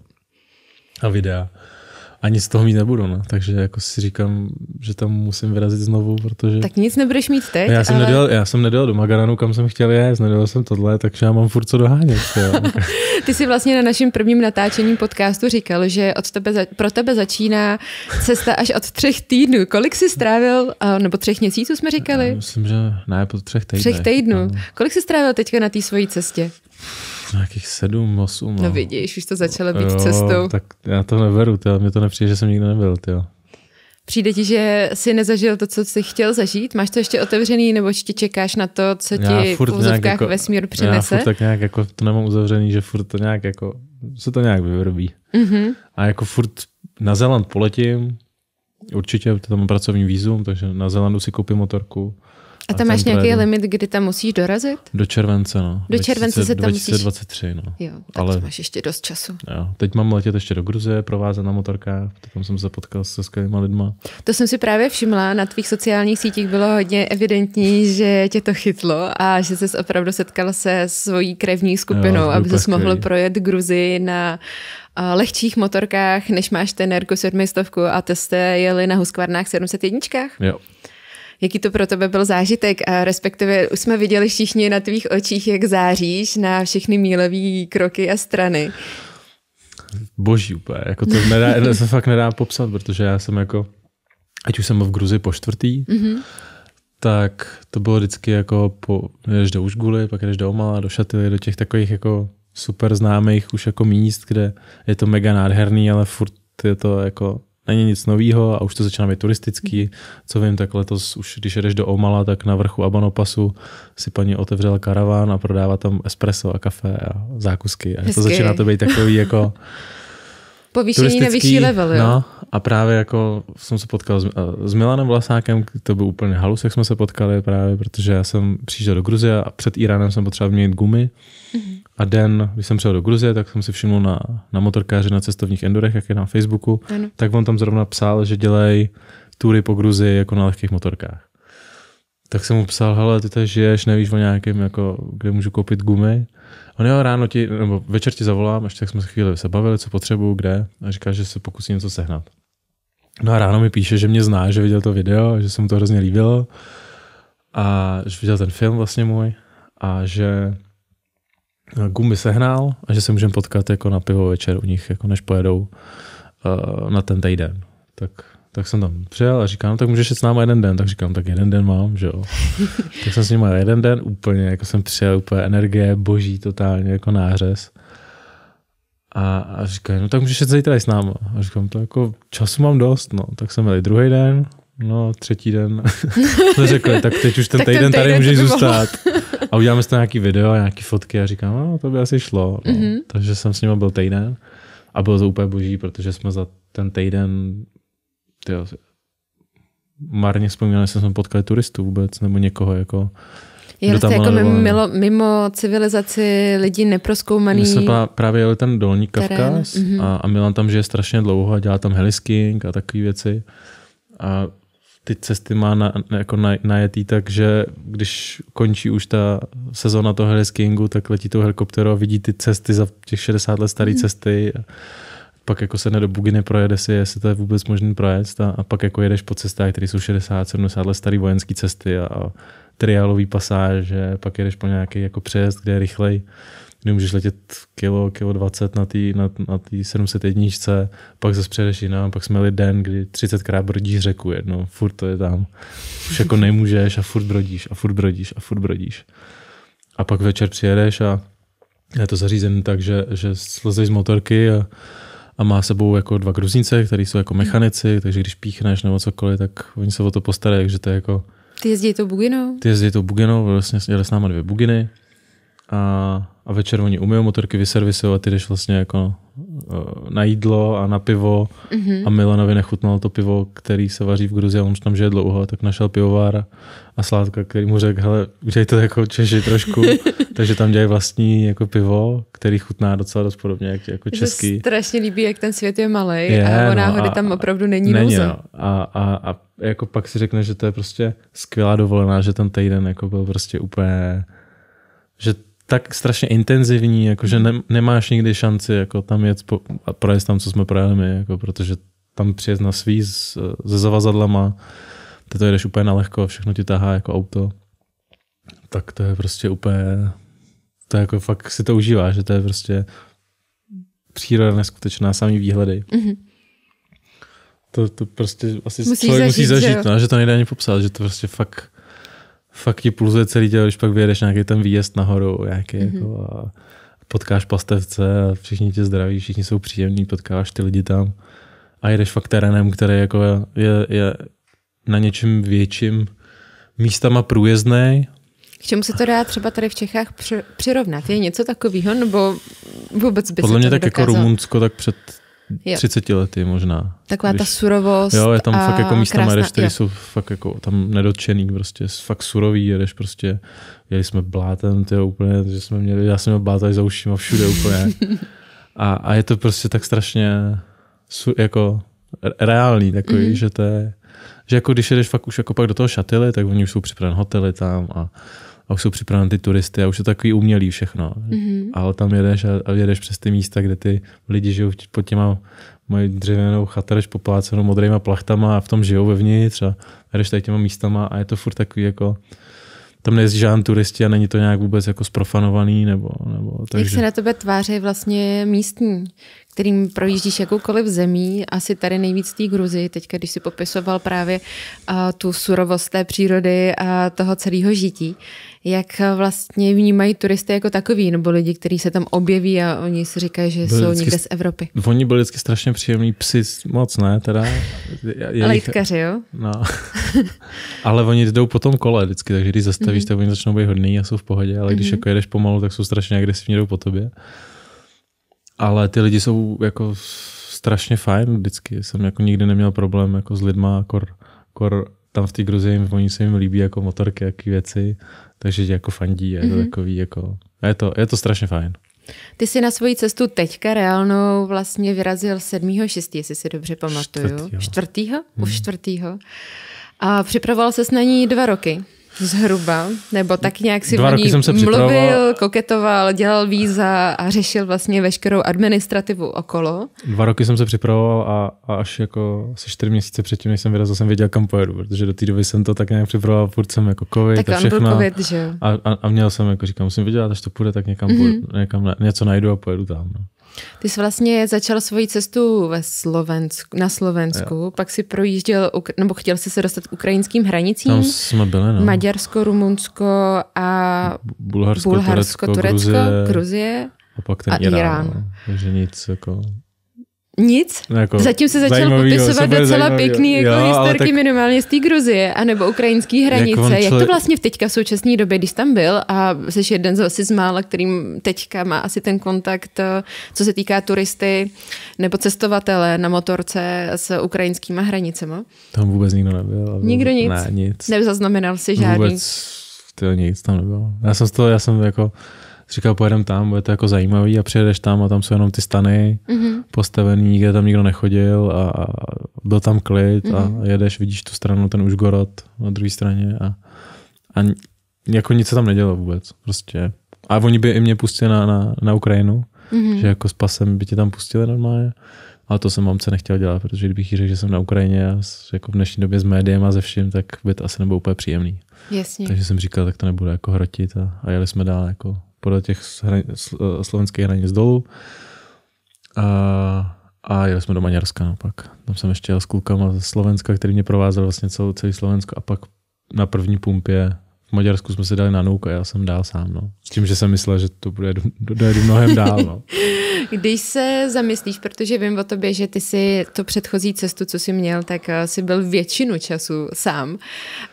A videa ani z toho mít nebudu, no. takže jako si říkám, že tam musím vyrazit znovu, protože... Tak nic nebudeš mít teď, já jsem, ale... nedělal, já jsem nedělal do Magaranu, kam jsem chtěl jet, nedělal jsem tohle, takže já mám furt co dohánět. Ty jsi vlastně na našem prvním natáčení podcastu říkal, že od tebe, pro tebe začíná cesta až od třech týdnů. Kolik jsi strávil, nebo třech měsíců jsme říkali? Já myslím, že ne, po třech týdnech. Třech týdnů. No. Kolik jsi strávil teďka na té svojí cestě? Nějakých sedm, osm. No. no vidíš, už to začalo být jo, cestou. Tak já to neberu, tyjo. mě to nepřijde, že jsem nikdy nebyl. Tyjo. Přijde ti, že jsi nezažil to, co jsi chtěl zažít? Máš to ještě otevřený, nebo ještě čekáš na to, co ti v úzovkách jako, vesmír přinese? Já furt tak nějak jako, to nemám uzavřený, že furt to nějak jako, se to nějak vyvrbí. Mm-hmm. A jako furt na Zeland poletím, určitě to tam mám pracovní výzum, takže na Zelandu si koupím motorku. A tam máš nějaký predu. limit, kdy tam musíš dorazit? Do července, no. Do července 2000, se tam 2023, musíš... no. Jo, tak Ale... máš ještě dost času. Jo, teď mám letět ještě do Gruzie, provázet na motorkách, tam jsem se potkal se skvělýma lidma. To jsem si právě všimla, na tvých sociálních sítích bylo hodně evidentní, že tě to chytlo a že jsi opravdu setkal se svojí krevní skupinou, jo, aby jsi mohl projet Gruzii na lehčích motorkách, než máš ten Ergo 700 a to jste jeli na Husqvarnách 701. Jo. Jaký to pro tebe byl zážitek a respektive už jsme viděli všichni na tvých očích, jak záříš na všechny mílové kroky a strany. Boží úplně, jako to nedá, to se fakt nedá popsat, protože já jsem jako, ať už jsem byl v Gruzi po čtvrtý, mm-hmm. tak to bylo vždycky jako po, jdeš do Užguly, pak jdeš do Omala, do Šatily, do těch takových jako super známých už jako míst, kde je to mega nádherný, ale furt je to jako není nic nového a už to začíná být turistický. Co vím, tak letos už, když jedeš do Omala, tak na vrchu Abanopasu si paní otevřela karaván a prodává tam espresso a kafe a zákusky. A to začíná to být takový jako Povýšení na vyšší level, jo? No, a právě jako jsem se potkal s, s Milanem Vlasákem, to byl úplně halus, jak jsme se potkali právě, protože já jsem přišel do Gruzie a před Iránem jsem potřeboval měnit gumy. Mm-hmm. A den, když jsem přijel do Gruzie, tak jsem si všiml na, na motorkáři na cestovních endurech, jak je na Facebooku, ano. tak on tam zrovna psal, že dělají tury po Gruzii jako na lehkých motorkách. Tak jsem mu psal, hele, ty tady žiješ, nevíš o nějakém, jako, kde můžu koupit gumy. On jo, ráno ti, nebo večer ti zavolám, ještě tak jsme se chvíli se bavili, co potřebuju, kde. A říká, že se pokusí něco sehnat. No a ráno mi píše, že mě zná, že viděl to video, že se mu to hrozně líbilo. A že viděl ten film vlastně můj. A že gumy sehnal a že se můžeme potkat jako na pivo večer u nich, jako než pojedou uh, na ten týden. Tak, tak jsem tam přijel a říkám, no, tak můžeš jít s námi jeden den. Tak říkám, tak jeden den mám, že jo. tak jsem s nimi jeden den úplně, jako jsem přijel úplně energie, boží, totálně jako nářez. A, a říkají, no tak můžeš jít zítra s náma. A říkám, to jako času mám dost, no. Tak jsme měli druhý den, no třetí den. jsme řekli, tak teď už ten týden tady můžeš zůstat. A uděláme si to nějaký video, nějaký fotky a říkám, no to by asi šlo. No. Mm-hmm. Takže jsem s nimi byl týden a bylo to úplně boží, protože jsme za ten týden tyjo, marně vzpomínali, že jsme potkali turistů vůbec, nebo někoho jako Jeli jste jako mimo, mimo civilizaci lidí neproskoumaný. My jsme právě jeli ten dolní Kavkaz mm-hmm. a, a Milan tam žije strašně dlouho a dělá tam helisking a takové věci. A ty cesty má na, jako na, najetý tak, že když končí už ta sezóna toho heliskingu, tak letí tou helikopterou a vidí ty cesty za těch 60 let staré mm. cesty. A pak jako se do Buginy projede si, jestli to je vůbec možný projet a, a pak jako jedeš po cestách, které jsou 60-70 let staré vojenské cesty a, a triálový pasáže, pak jedeš po nějaký jako přejezd, kde je rychlej, kdy můžeš letět kilo, kilo 20 na té na, na tý 700 jedničce, pak zase přejedeš jinam, pak jsme jeli den, kdy 30krát brodíš řeku jedno, furt to je tam. Už jako nemůžeš a furt brodíš a furt brodíš a furt brodíš. A pak večer přijedeš a je to zařízené tak, že, že slezeš z motorky a, a má sebou jako dva gruzínce, který jsou jako mechanici, takže když píchneš nebo cokoliv, tak oni se o to postarají, takže to je jako ty jezdí tou buginou? Ty jezdí tou buginou, vlastně jeli s náma dvě buginy a, a večer oni umyjou motorky, vyservisují a ty jdeš vlastně jako uh, na jídlo a na pivo mm-hmm. a Milanovi nechutnalo to pivo, který se vaří v Gruzi a on už tam žije dlouho, tak našel pivovár a sládka, který mu řekl, hele, udělej to jako Češi trošku, takže tam dělají vlastní jako pivo, který chutná docela dost podobně jak, jako český. Se strašně líbí, jak ten svět je malý a o náhody no, tam opravdu není, není no. a, a, a jako pak si řekne, že to je prostě skvělá dovolená, že ten týden jako byl prostě úplně, že tak strašně intenzivní, jako že ne, nemáš nikdy šanci jako tam jet po, a projet tam, co jsme projeli my, jako, protože tam přijet na svý se zavazadlama, ty to jedeš úplně na lehko, všechno ti tahá jako auto, tak to je prostě úplně, to je jako fakt si to užívá, že to je prostě příroda neskutečná, samý výhledy. Mm-hmm. To, to prostě asi musí člověk zažít, musí zažít, že, no, že to nejde ani popsat, že to prostě fakt, fakt ti pulzuje celý tělo, když pak vyjedeš nějaký ten výjezd nahoru, nějaký mm-hmm. jako a potkáš pastevce a všichni tě zdraví, všichni jsou příjemní, potkáš ty lidi tam a jedeš fakt terénem, který jako je, je na něčem větším místama průjezdný. K čemu se to dá třeba tady v Čechách přirovnat? Je něco takového, nebo vůbec by Podle mě tak jako Rumunsko, tak před jo. 30 lety možná. Taková když, ta surovost Jo, je tam fakt jako místa, jedeš, které jsou fakt jako tam nedotčený, prostě fakt surový, jedeš prostě, jeli jsme blátem, ty úplně, že jsme měli, já jsem měl bláta za ušima všude úplně. a, a je to prostě tak strašně su, jako reálný takový, mm-hmm. že to je, že jako když jedeš fakt už jako pak do toho šatily, tak oni už jsou připravené hotely tam a a už jsou připraveny ty turisty a už je takový umělý všechno. Mm-hmm. Ale tam jedeš a, a jedeš přes ty místa, kde ty lidi žijou pod těma, mají dřevěnou chatrž poplácenou modrýma plachtama a v tom žijou vevnitř a jedeš tady těma místama a je to furt takový jako tam nejezdí žádný turisti a není to nějak vůbec jako sprofanovaný nebo, nebo takže... Jak se na tebe tváří vlastně místní, kterým projíždíš jakoukoliv zemí, asi tady nejvíc té Gruzi, teďka když si popisoval právě uh, tu surovost té přírody a toho celého žití, jak vlastně vnímají turisty jako takový, nebo lidi, kteří se tam objeví a oni si říkají, že byli jsou někde z Evropy. Oni byli vždycky strašně příjemní psi, moc ne, teda. Je, Lejtkaři, jo? No. ale oni jdou po tom kole vždycky, takže když zastavíš, mm-hmm. tak oni začnou být hodný a jsou v pohodě, ale když mm-hmm. jako jedeš pomalu, tak jsou strašně agresivní, jdou po tobě. Ale ty lidi jsou jako strašně fajn vždycky. Jsem jako nikdy neměl problém jako s lidma, kor, kor tam v té Gruzii, oni se jim líbí jako motorky, jaký věci, takže jako fandí, je to mm-hmm. takový jako, je to, je to strašně fajn. Ty jsi na svoji cestu teďka reálnou vlastně vyrazil 7.6., jestli si dobře pamatuju. Čtvrtýho? čtvrtýho? Mm. Už čtvrtýho. A připravoval ses na ní dva roky. Zhruba, nebo tak nějak si Dva o ní jsem se mluvil, koketoval, dělal víza a řešil vlastně veškerou administrativu okolo. Dva roky jsem se připravoval a, a až jako asi čtyři měsíce předtím, než jsem vyrazil, jsem věděl, kam pojedu, protože do té doby jsem to tak nějak připravoval, furt jsem jako covid Tak a byl všechno. covid, že. A, a, a, měl jsem, jako říkám, musím vydělat, až to půjde, tak někam, mm-hmm. půjdu, někam na, něco najdu a pojedu tam. No. Ty jsi vlastně začal svoji cestu ve Slovensku, na Slovensku, jo. pak si projížděl, nebo chtěl jsi se dostat k ukrajinským hranicím, Tam jsme byli, no. Maďarsko, Rumunsko a Bulharsko, Bulharsko, Turecko, Turecko, Gruzie, Gruzie. a pak ten a Irán. Irán. No. Takže nic jako... Nic? no, jako Zatím se začal popisovat docela pěkný jako Jo, ale historky tak- minimálně z té Gruzie, anebo ukrajinský hranice. on Jak to člověk- vlastně v teďka v současné době, když tam byl a jsi jeden z, asi z mála, kterým teďka má asi ten kontakt, eh, co se týká turisty nebo cestovatele na motorce s ukrajinskýma hranicema? Tam vůbec nikdo nebyl. a byl- Nikdo nic? Ne, nic. Nezaznamenal si žádný? Vůbec tyjo, nic tam nebylo. Já jsem z toho, já jsem jako říkal, pojedem tam, bude to jako zajímavý a přijedeš tam a tam jsou jenom ty stany Mm-hmm. postavený, nikde tam nikdo nechodil a, byl tam klid a Mhm. jedeš, vidíš tu stranu, ten Užgorod na druhé straně a, a jako nic se tam nedělo vůbec. Prostě. A oni by i mě pustili na, na, na Ukrajinu, Mm-hmm. že jako s pasem by tě tam pustili normálně. Ale to jsem mamce nechtěl dělat, protože kdybych jí řekl, že jsem na Ukrajině a jako v dnešní době s médiem a ze vším, tak by to asi nebylo úplně příjemný. Jasně. Takže jsem říkal, tak to nebude jako hrotit a, a jeli jsme dál jako podle těch hran, sl, slovenských hranic dolů. A, a jeli jsme do Maďarska no, pak. Tam jsem ještě jel s klukama ze Slovenska, který mě provázel vlastně celou, celý Slovensko a pak na první pumpě v Maďarsku jsme si dali na nouk a já jsem dál sám. No. S tím, že jsem myslel, že to bude dojedu mnohem dál. No. Když se zamyslíš, protože vím o tobě, že ty si to předchozí cestu, co jsi měl, tak eh, jsi byl většinu času sám.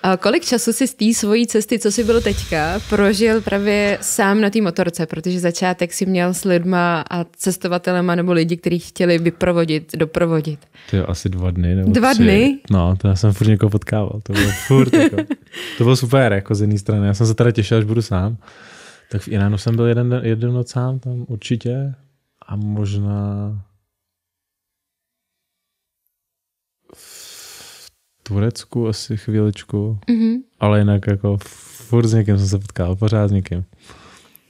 A kolik času si z té svojí cesty, co jsi byl teďka, prožil právě sám na té motorce, protože začátek si měl s lidma a cestovatelema nebo lidi, kteří chtěli vyprovodit, doprovodit. To je asi dva dny. Nebo Dva tři. dny? No, to já jsem furt někoho potkával. To bylo furt jako, to bylo super jako z jedné strany. Já jsem se teda těšil, až budu sám. Tak v Iránu jsem byl jeden, den- jeden noc sám tam určitě. A možná v Turecku asi chvíličku. Mhm. Ale jinak jako furt s někým jsem se potkal, pořád s někým.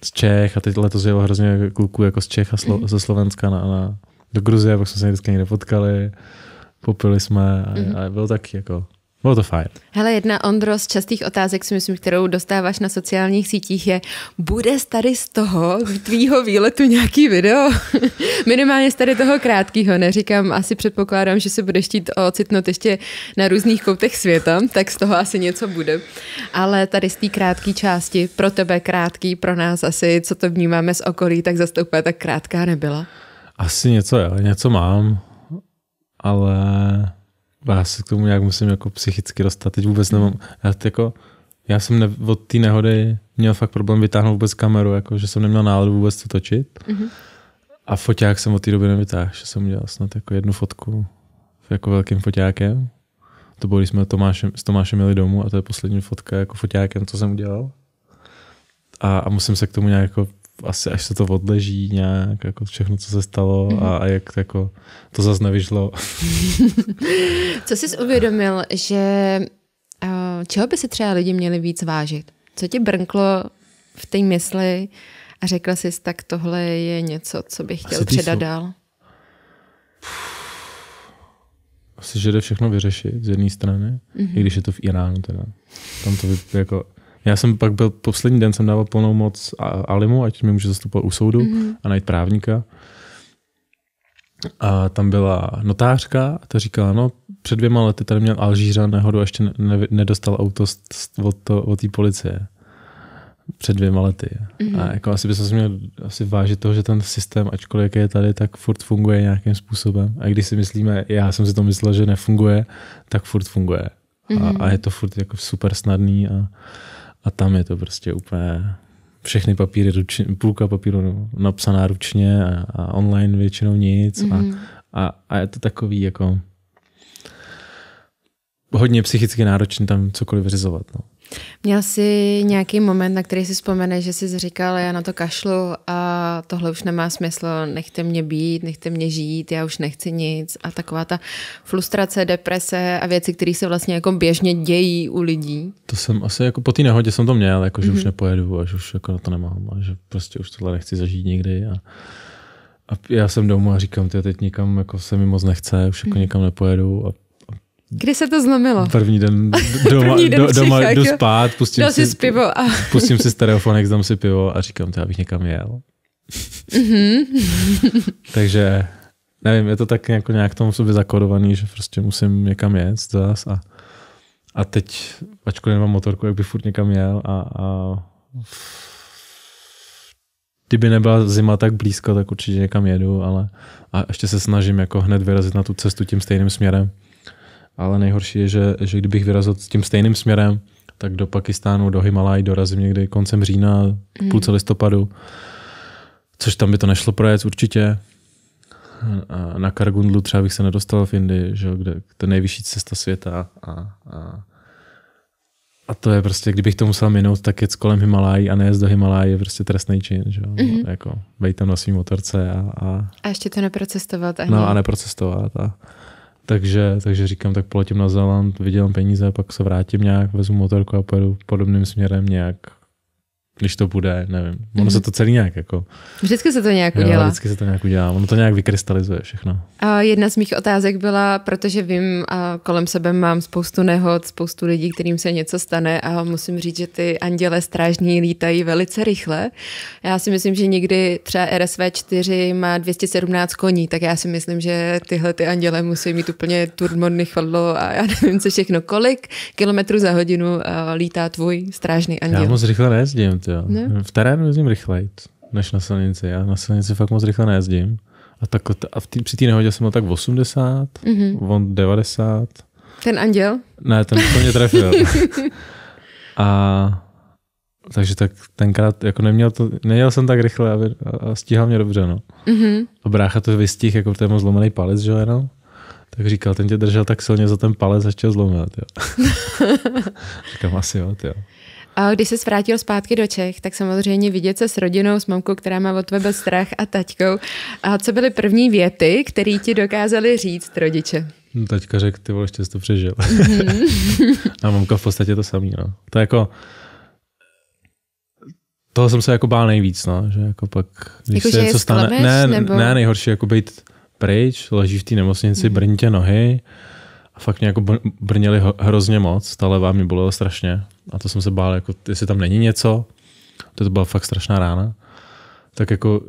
Z Čech a teď letos jelo hrozně kluků jako z Čech a Slo- Mhm. ze Slovenska na, na, do Gruzie, pak jsme se vždycky někde potkali, popili jsme a, Mhm. a bylo taky jako, bylo to fajn. Hele, jedna Ondro z častých otázek, si myslím, kterou dostáváš na sociálních sítích je, bude tady z toho, tvýho výletu nějaký video? Minimálně z tady toho krátkého, neříkám, asi předpokládám, že se budeš chtít ocitnout ještě na různých koutech světa, tak z toho asi něco bude. Ale tady z té krátké části, pro tebe krátký, pro nás asi, co to vnímáme z okolí, tak zase to úplně tak krátká nebyla. Asi něco, jo, něco mám, ale já se k tomu nějak musím jako psychicky dostat. Teď vůbec nemám, já, jako, já jsem ne, od té nehody měl fakt problém vytáhnout vůbec kameru, jako, že jsem neměl náladu vůbec to točit. Mhm. A foťák jsem od té doby nevytáhl, že jsem udělal snad jako jednu fotku jako velkým foťákem. To bylo, když jsme Tomášem, s Tomášem měli domů a to je poslední fotka jako foťákem, co jsem udělal. A, a musím se k tomu nějak jako asi až se to odleží nějak, jako všechno, co se stalo Mhm. mm-hmm. a, a jak to jako to zase nevyšlo. Co jsi uvědomil, že uh, čeho by si třeba lidi měli víc vážit? Co ti brnklo v té mysli a řekl jsi, tak tohle je něco, co bych chtěl Asi předat dál? Asi, že jde všechno vyřešit z jedné strany, Mhm. mm-hmm. i když je to v Iránu teda. Tam to jako, já jsem pak byl, poslední den jsem dával plnou moc Alimu, ať mi může zastupovat u soudu Mhm. mm-hmm. a najít právníka. A tam byla notářka a ta říkala, no před dvěma lety tady měl Alžířan nehodu a ještě ne, ne, nedostal auto z- od, to, od té policie. Před dvěma lety. Mhm. Mm-hmm. A jako asi by se měl asi vážit toho, že ten systém, ačkoliv je tady, tak furt funguje nějakým způsobem. A když si myslíme, já jsem si to myslel, že nefunguje, tak furt funguje. Mm-hmm. Mhm. A, a je to furt jako super snadný a, a tam je to prostě úplně všechny papíry, ručně, půlka papíru napsaná ručně a, a online většinou nic. Mm-hmm. Mhm. A, a, a je to takový jako hodně psychicky náročný tam cokoliv vyřizovat. No. Měl jsi nějaký moment, na který si vzpomeneš, že jsi říkal, já na to kašlu a tohle už nemá smysl, nechte mě být, nechte mě žít, já už nechci nic a taková ta frustrace, deprese a věci, které se vlastně jako běžně dějí u lidí. To jsem asi jako po té nehodě jsem to měl, jako že mm-hmm. už mhm. nepojedu a že už jako na to nemám a že prostě už tohle nechci zažít nikdy a, a já jsem doma a říkám, ty teď nikam jako se mi moc nechce, už jako mm. nikam nepojedu a Kdy se to zlomilo? První den doma, První den do, doma jdu spát, pustím si, si pivo a... pustím si stereofonek, dám si pivo a říkám, to já bych někam jel. Mm-hmm. Takže nevím, je to tak jako nějak tomu sobě zakodovaný, že prostě musím někam jet zás a, a teď, ačkoliv nemám motorku, jak bych furt někam jel a, a kdyby nebyla zima tak blízko, tak určitě někam jedu, ale a ještě se snažím jako hned vyrazit na tu cestu tím stejným směrem ale nejhorší je, že, že kdybych vyrazil s tím stejným směrem, tak do Pakistánu, do Himalaj dorazím někdy koncem října, mm. půlce listopadu, což tam by to nešlo projet určitě. A na Kargundlu třeba bych se nedostal v Indii, že, kde to je nejvyšší cesta světa a, a, a to je prostě, kdybych to musel minout, tak jet kolem Himalají a nejezd do Himalají je prostě trestný čin, že mm-hmm. jako vejt tam na svý motorce a, a... A ještě to neprocestovat ani. No a neprocestovat a, takže, takže říkám, tak poletím na Zeland, vydělám peníze, pak se vrátím nějak, vezmu motorku a pojedu podobným směrem nějak když to bude, nevím. Ono mm-hmm. se to celý nějak jako... Vždycky se to nějak udělá. Jo, vždycky se to nějak udělá. Ono to nějak vykrystalizuje všechno. A jedna z mých otázek byla, protože vím a kolem sebe mám spoustu nehod, spoustu lidí, kterým se něco stane a musím říct, že ty anděle strážní lítají velice rychle. Já si myslím, že někdy třeba RSV 4 má 217 koní, tak já si myslím, že tyhle ty anděle musí mít úplně turmodny chvadlo a já nevím, co všechno. Kolik kilometrů za hodinu lítá tvůj strážný anděl? Já moc rychle nejezdím jo. Ne? V terénu jezdím rychleji než na silnici. Já na silnici fakt moc rychle nejezdím. A, tak, a v tý, při té nehodě jsem byl tak 80, mm-hmm. on 90. Ten anděl? Ne, ten to mě trefil. a takže tak tenkrát jako neměl to, nejel jsem tak rychle a, a stíhal mě dobře, no. Mm-hmm. A brácha to vystih, jako to je zlomený palec, že jo, tak říkal, ten tě držel tak silně za ten palec a chtěl zlomit, jo. Říkám, asi jo, jo. A když se vrátil zpátky do Čech, tak samozřejmě vidět se s rodinou, s mamkou, která má o tebe strach a taťkou. A co byly první věty, které ti dokázali říct rodiče? No, taťka řekl, ty vole, ještě jsi to přežil. Mm-hmm. a mamka v podstatě to samý, no. To je jako, toho jsem se jako bál nejvíc, no, že jako pak, když jako, se něco stane, ne, nebo... ne, nejhorší jako být pryč, ležíš v té nemocnici, mm-hmm. brní tě nohy, a fakt mě jako brněli hrozně moc, ta levá mě bolela strašně a to jsem se bál, jako, jestli tam není něco, to, to byla fakt strašná rána, tak jako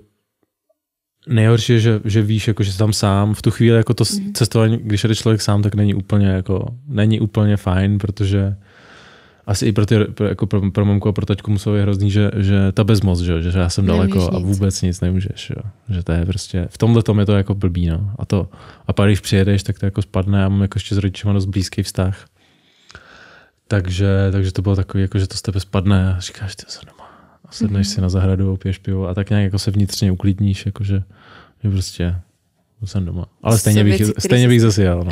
nejhorší je, že, že víš, jako, že jsi tam sám. V tu chvíli jako to mm. cestování, když jde člověk sám, tak není úplně, jako, není úplně fajn, protože asi i pro, ty, pro, jako pro, pro mamku a pro taťku muselo být hrozný, že, že ta bezmoc, že, že já jsem Nemůžeš daleko nic. a vůbec nic nemůžeš. Jo. Že to je prostě, v tomhle tom je to jako blbý. No. A, to, a pak když přijedeš, tak to jako spadne. Já mám jako ještě s rodičima dost blízký vztah. Takže, takže to bylo takový, jako, že to z tebe spadne a říkáš, ty se doma. A sedneš mm-hmm. si na zahradu, piješ pivo a tak nějak jako se vnitřně uklidníš, jako že, že prostě jsem doma. Ale stejně bych, věci, stejně bych zase jel. No.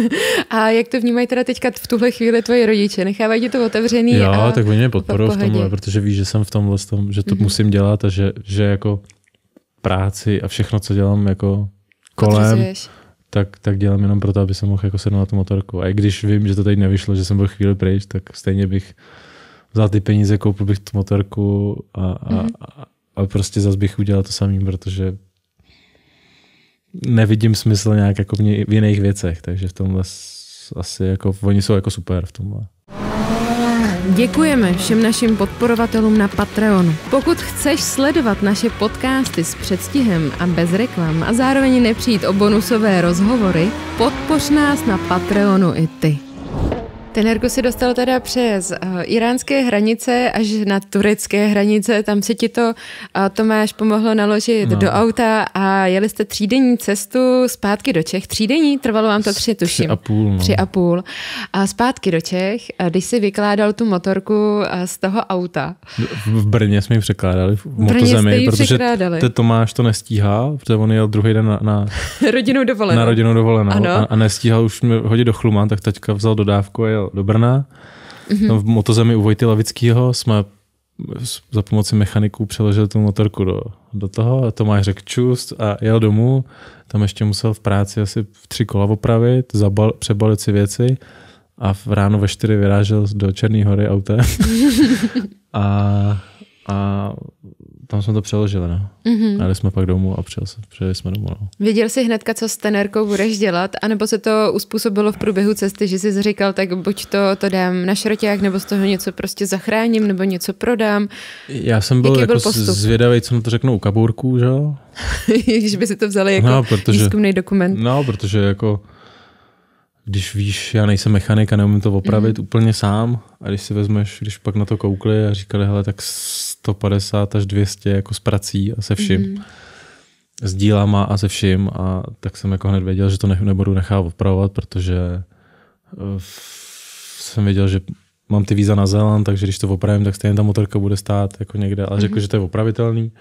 a jak to vnímají teda teďka v tuhle chvíli tvoji rodiče? Nechávají ti to otevřený? Jo, a tak oni mě podporují v tomhle, protože ví, že jsem v tomhle, tom, že to mm-hmm. musím dělat a že, že jako práci a všechno, co dělám jako kolem, tak, tak dělám jenom proto, aby jsem mohl jako sednout na tu motorku. A i když vím, že to teď nevyšlo, že jsem byl chvíli pryč, tak stejně bych vzal ty peníze, koupil bych tu motorku a, a, mm-hmm. a, a prostě zase bych udělal to samý, protože nevidím smysl nějak jako v jiných věcech, takže v tomhle asi jako, oni jsou jako super v tomhle. Děkujeme všem našim podporovatelům na Patreonu. Pokud chceš sledovat naše podcasty s předstihem a bez reklam a zároveň nepřijít o bonusové rozhovory, podpoř nás na Patreonu i ty. Ten Ergo si dostal teda přes uh, iránské hranice až na turecké hranice, tam se ti to uh, Tomáš pomohlo naložit no. do auta a jeli jste třídenní cestu zpátky do Čech. Třídenní, trvalo vám to tři, tuším. Tři a půl. No. Tři a půl. A zpátky do Čech, a když si vykládal tu motorku z toho auta. V Brně jsme ji překládali, v motozemi, protože te Tomáš to nestíhá, protože on jel druhý den na, na rodinu dovolenou. Na rodinu dovolenou a, a nestíhal už mě hodit do Chluman, tak teďka vzal dodávku a jel do Brna. Mm-hmm. Tam v motozemi u Vojty Lavického jsme za pomoci mechaniků přeložil tu motorku do, do toho a Tomáš řekl čust a jel domů. Tam ještě musel v práci asi tři kola opravit, zabal, přebalit si věci a v ráno ve čtyři vyrážel do Černé hory autem. a, a tam jsme to přeložili, no. Mm-hmm. A jeli jsme pak domů a přijeli, přijeli jsme domů, no. Věděl jsi hnedka, co s tenerkou budeš dělat, anebo se to uspůsobilo v průběhu cesty, že jsi říkal, tak buď to, to dám na šroťák, nebo z toho něco prostě zachráním, nebo něco prodám. Já jsem byl, Jaký jako byl zvědavý, co na to řeknou u kabourků, že jo? Když by si to vzali jako no, protože, výzkumný dokument. No, protože jako když víš, já nejsem mechanik a neumím to opravit mm. úplně sám a když si vezmeš, když pak na to koukli a říkali, hele, tak 150 až 200 jako s prací a se vším, mm. s dílama a se vším a tak jsem jako hned věděl, že to ne, nebudu nechat opravovat, protože uh, jsem věděl, že mám ty víza na Zéland, takže když to opravím, tak stejně ta motorka bude stát jako někde, ale řekl, mm. že to je opravitelný.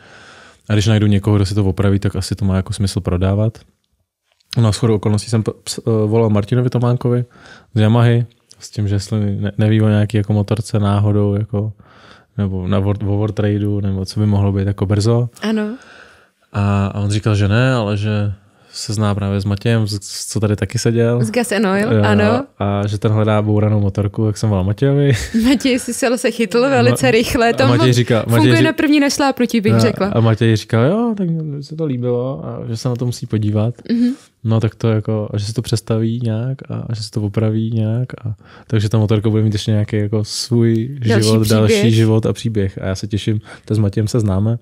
A když najdu někoho, kdo si to opraví, tak asi to má jako smysl prodávat. Na shodou okolností jsem eh, volal Martinovi Tománkovi z Yamahy, s tím, že jestli neví o nějaký jako motorce náhodou, jako, nebo na War Tradeu, nebo co by mohlo být jako brzo. Ano. A, a on říkal, že ne, ale že se zná právě s Matějem, co tady taky seděl. Z Gas and Oil, jo, ano. A že ten hledá bouranou motorku, jak jsem volal Matějovi. Matěj si se se chytl velice rychle. To Matěj říká, funguje Matěj, na první našlápnutí, bych a, řekla. A Matěj říkal, jo, tak se to líbilo a že se na to musí podívat. Mm-hmm. No tak to jako, a že se to přestaví nějak a, a že se to opraví nějak. A, takže ta motorka bude mít ještě nějaký jako svůj další život, příběh. další život a příběh. A já se těším, to s Matějem se známe.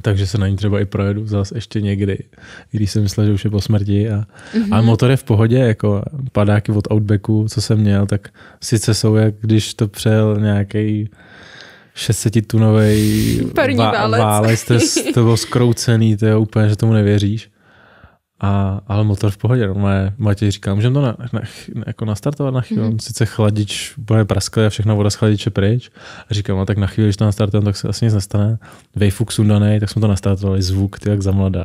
Takže se na ní třeba i projedu zase ještě někdy, když jsem myslel, že už je po smrti. A, mm-hmm. Ale motor je v pohodě, jako padáky od Outbacku, co jsem měl, tak sice jsou, jak když to přejel nějaký 600 tunový válec, válec to, to bylo skroucený, to je úplně, že tomu nevěříš. A, ale motor v pohodě. No, Matěj říká, můžeme to na, na, jako nastartovat na chvíli. Mm-hmm. Sice chladič bude prasklý a všechno voda z chladiče pryč. A říkám, no tak na chvíli, když to nastartujeme, tak se asi nic nestane. Vejfuk sundaný, tak jsme to nastartovali. Zvuk, ty jak za mladá.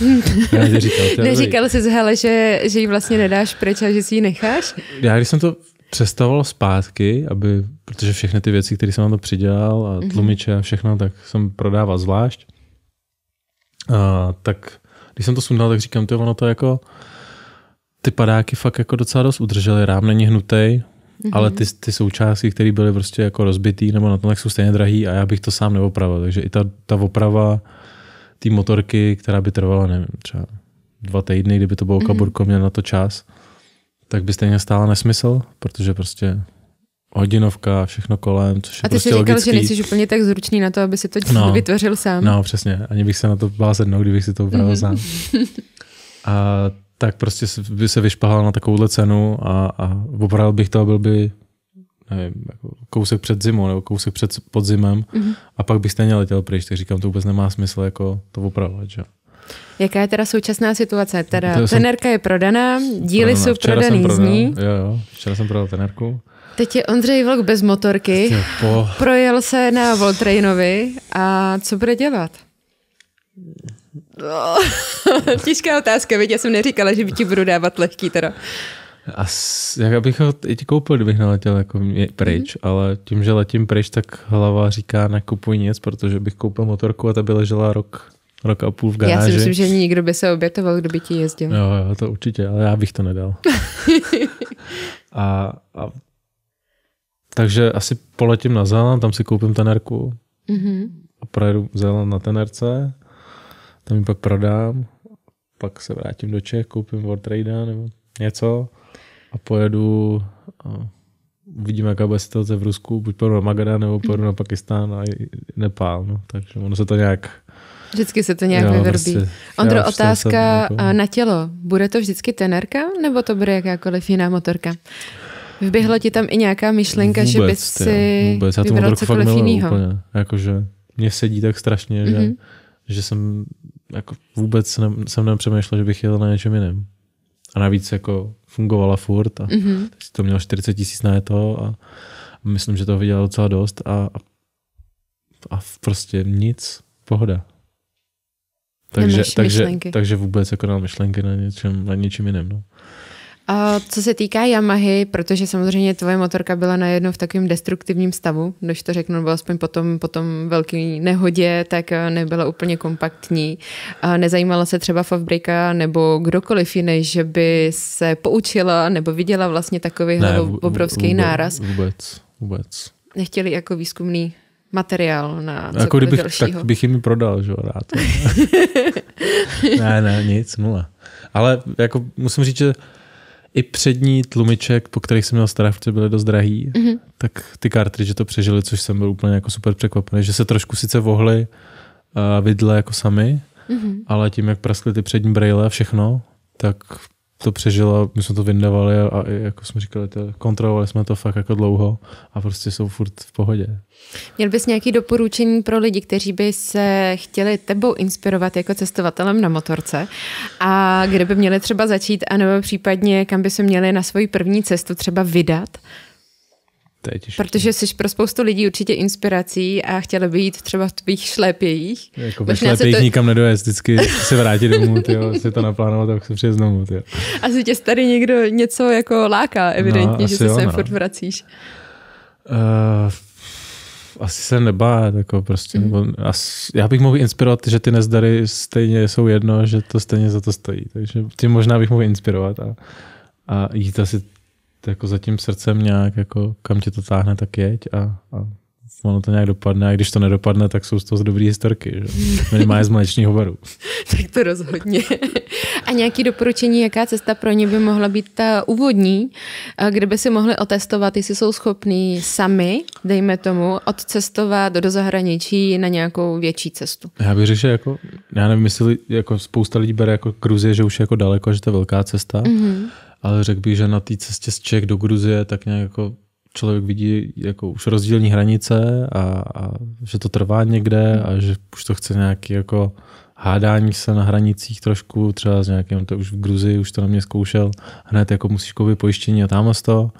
říkal, Neříkal jsi hele, že, že ji vlastně nedáš pryč a že si ji necháš? Já když jsem to přestavoval zpátky, aby, protože všechny ty věci, které jsem na to přidělal a mhm. tlumiče a všechno, tak jsem prodával zvlášť. A, tak když jsem to sundal, tak říkám, to ono to jako ty padáky fakt jako docela dost udržely, rám není hnutý, mm-hmm. ale ty, ty součástky, které byly prostě jako rozbitý nebo na tom, tak jsou stejně drahý a já bych to sám neopravil. Takže i ta, ta oprava té motorky, která by trvala, nevím, třeba dva týdny, kdyby to bylo mm-hmm. kaburko, měl na to čas, tak by stejně stála nesmysl, protože prostě hodinovka, všechno kolem, což A ty prostě jsi říkal, logický. že nejsi úplně tak zručný na to, aby si to no, vytvořil sám. No, přesně. Ani bych se na to bál sednout, kdybych si to upravil mm-hmm. sám. A tak prostě by se vyšpahal na takovouhle cenu a, a opravil bych to a byl by nevím, jako kousek před zimou nebo kousek před podzimem mm-hmm. a pak bych stejně letěl pryč, tak říkám, to vůbec nemá smysl jako to opravovat. Že? Jaká je teda současná situace? Teda jsem, tenerka je prodaná, díly prodaná. jsou prodaný z ní. Jo, jo, včera jsem prodal tenerku. Teď je Ondřej Vlk bez motorky, po... projel se na Voltrainovi a co bude dělat? Těžká otázka, viď? Já jsem neříkala, že by ti budu dávat lehký teda. As, jak bych ho teď koupil, kdybych neletěl jako pryč, mm. ale tím, že letím pryč, tak hlava říká nekupuj nic, protože bych koupil motorku a ta by ležela rok, rok a půl v garáži. Já si myslím, že nikdo by se obětoval, kdo by ti jezdil. Jo, jo, to určitě, ale já bych to nedal. a, a takže asi poletím na Zéland, tam si koupím tenerku mm-hmm. a projedu Zéland na tenerce, tam ji pak prodám, pak se vrátím do Čech, koupím World Trade nebo něco a pojedu a uvidíme, jaká bude situace v Rusku, buď pojedu na Magadan nebo pojedu na Pakistán a Nepál, no. takže ono se to nějak Vždycky se to nějak jo, vyvrbí. Prostě, Ondro, otázka jako... na tělo. Bude to vždycky tenerka, nebo to bude jakákoliv jiná motorka? Vyběhla ti tam i nějaká myšlenka, vůbec, že bys si vůbec. Já vybral cokoliv jiného? Úplně. Jakože mě sedí tak strašně, mm-hmm. že, mhm. že jsem jako vůbec ne, jsem nepřemýšlel, že bych jel na něčem jiném. A navíc jako fungovala furt a mm-hmm. to měl 40 tisíc na to a myslím, že to viděl docela dost a, a, a prostě nic, pohoda. Takže, takže, takže vůbec jako na myšlenky na něčem, na něčem jiném. No. A co se týká Yamahy, protože samozřejmě tvoje motorka byla najednou v takovém destruktivním stavu, když to řeknu, nebo aspoň potom, potom velký nehodě, tak eh, nebyla úplně kompaktní. A nezajímala se třeba Favbrika nebo kdokoliv jiný, že by se poučila nebo viděla vlastně takovýhle ne, obrovský vůbec, náraz. Vůbec, vůbec. Nechtěli jako výzkumný materiál na jako kdybych, dalšího. tak bych jim ji prodal, že rád. ne, ne, nic, nula. Ale jako musím říct, že i přední tlumiček, po kterých jsem měl staré, byly dost drahý, mm-hmm. tak ty cartridge to přežili, což jsem byl úplně jako super překvapený, že se trošku sice vohly uh, vidle jako sami, mm-hmm. ale tím, jak praskly ty přední braille a všechno, tak to přežilo, my jsme to vyndavali a, a jako jsme říkali, to, kontrolovali jsme to fakt jako dlouho a prostě jsou furt v pohodě. Měl bys nějaké doporučení pro lidi, kteří by se chtěli tebou inspirovat jako cestovatelem na motorce a kde by měli třeba začít, anebo případně kam by se měli na svoji první cestu třeba vydat? To je těžké. Protože jsi pro spoustu lidí určitě inspirací a chtěla by jít třeba v tvých šlépějích. Jako ve šlépějích to... nikam nedojezd, vždycky se vrátit domů, tyjo, si to naplánovat, tak se přijet znovu. Tyjo. Asi tě tady někdo něco jako láká, evidentně, no, že se sem no. furt vracíš. Uh, asi se nebát, jako prostě, mm. nebo as, já bych mohl inspirovat, že ty nezdary stejně jsou jedno, že to stejně za to stojí, takže tím možná bych mohl inspirovat a, a jít asi jako za tím srdcem nějak, jako kam tě to táhne, tak jeď a, a ono to nějak dopadne a když to nedopadne, tak jsou z toho dobrý historky, že? minimálně z mléčního baru. tak to rozhodně. a nějaké doporučení, jaká cesta pro ně by mohla být ta úvodní, kde by si mohli otestovat, jestli jsou schopní sami, dejme tomu, odcestovat do zahraničí na nějakou větší cestu. Já bych řekl, že jako, já nevím, jestli jako spousta lidí bere jako Gruzie, že už je jako daleko, že to je velká cesta, mm-hmm. Ale řekl bych, že na té cestě z Čech do Gruzie tak nějak jako člověk vidí jako už rozdílní hranice a, a že to trvá někde a že už to chce nějaký jako hádání se na hranicích trošku, třeba s nějakým, to už v Gruzii, už to na mě zkoušel, hned jako musíš koupit pojištění a tam to.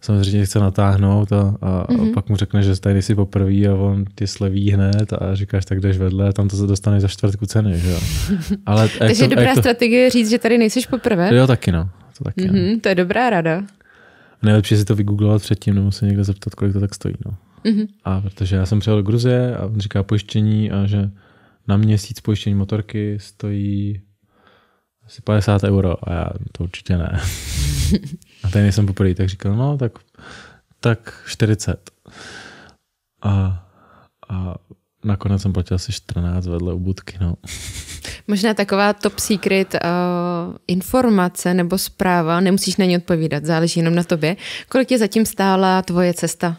Samozřejmě chce natáhnout a, a, mm-hmm. a pak mu řekne, že tady jsi poprvé a on ty sleví hned a říkáš, tak jdeš vedle a tam to se dostane za čtvrtku ceny. Že jo? Ale Takže je dobrá to... strategie říct, že tady nejsiš poprvé? Jo, taky no. To, taky, mm-hmm, no. to je dobrá rada. Nejlepší si to vygooglovat předtím, nebo se někde zeptat, kolik to tak stojí. No. Mm-hmm. A protože já jsem přijel do Gruzie a on říká pojištění a že na měsíc pojištění motorky stojí asi 50 euro a já to určitě ne. a tady nejsem poprvé, tak říkal, no tak, tak 40. A, a nakonec jsem platil asi 14 vedle u budky. No. Možná taková top secret uh, informace nebo zpráva, nemusíš na ně odpovídat, záleží jenom na tobě. Kolik je zatím stála tvoje cesta?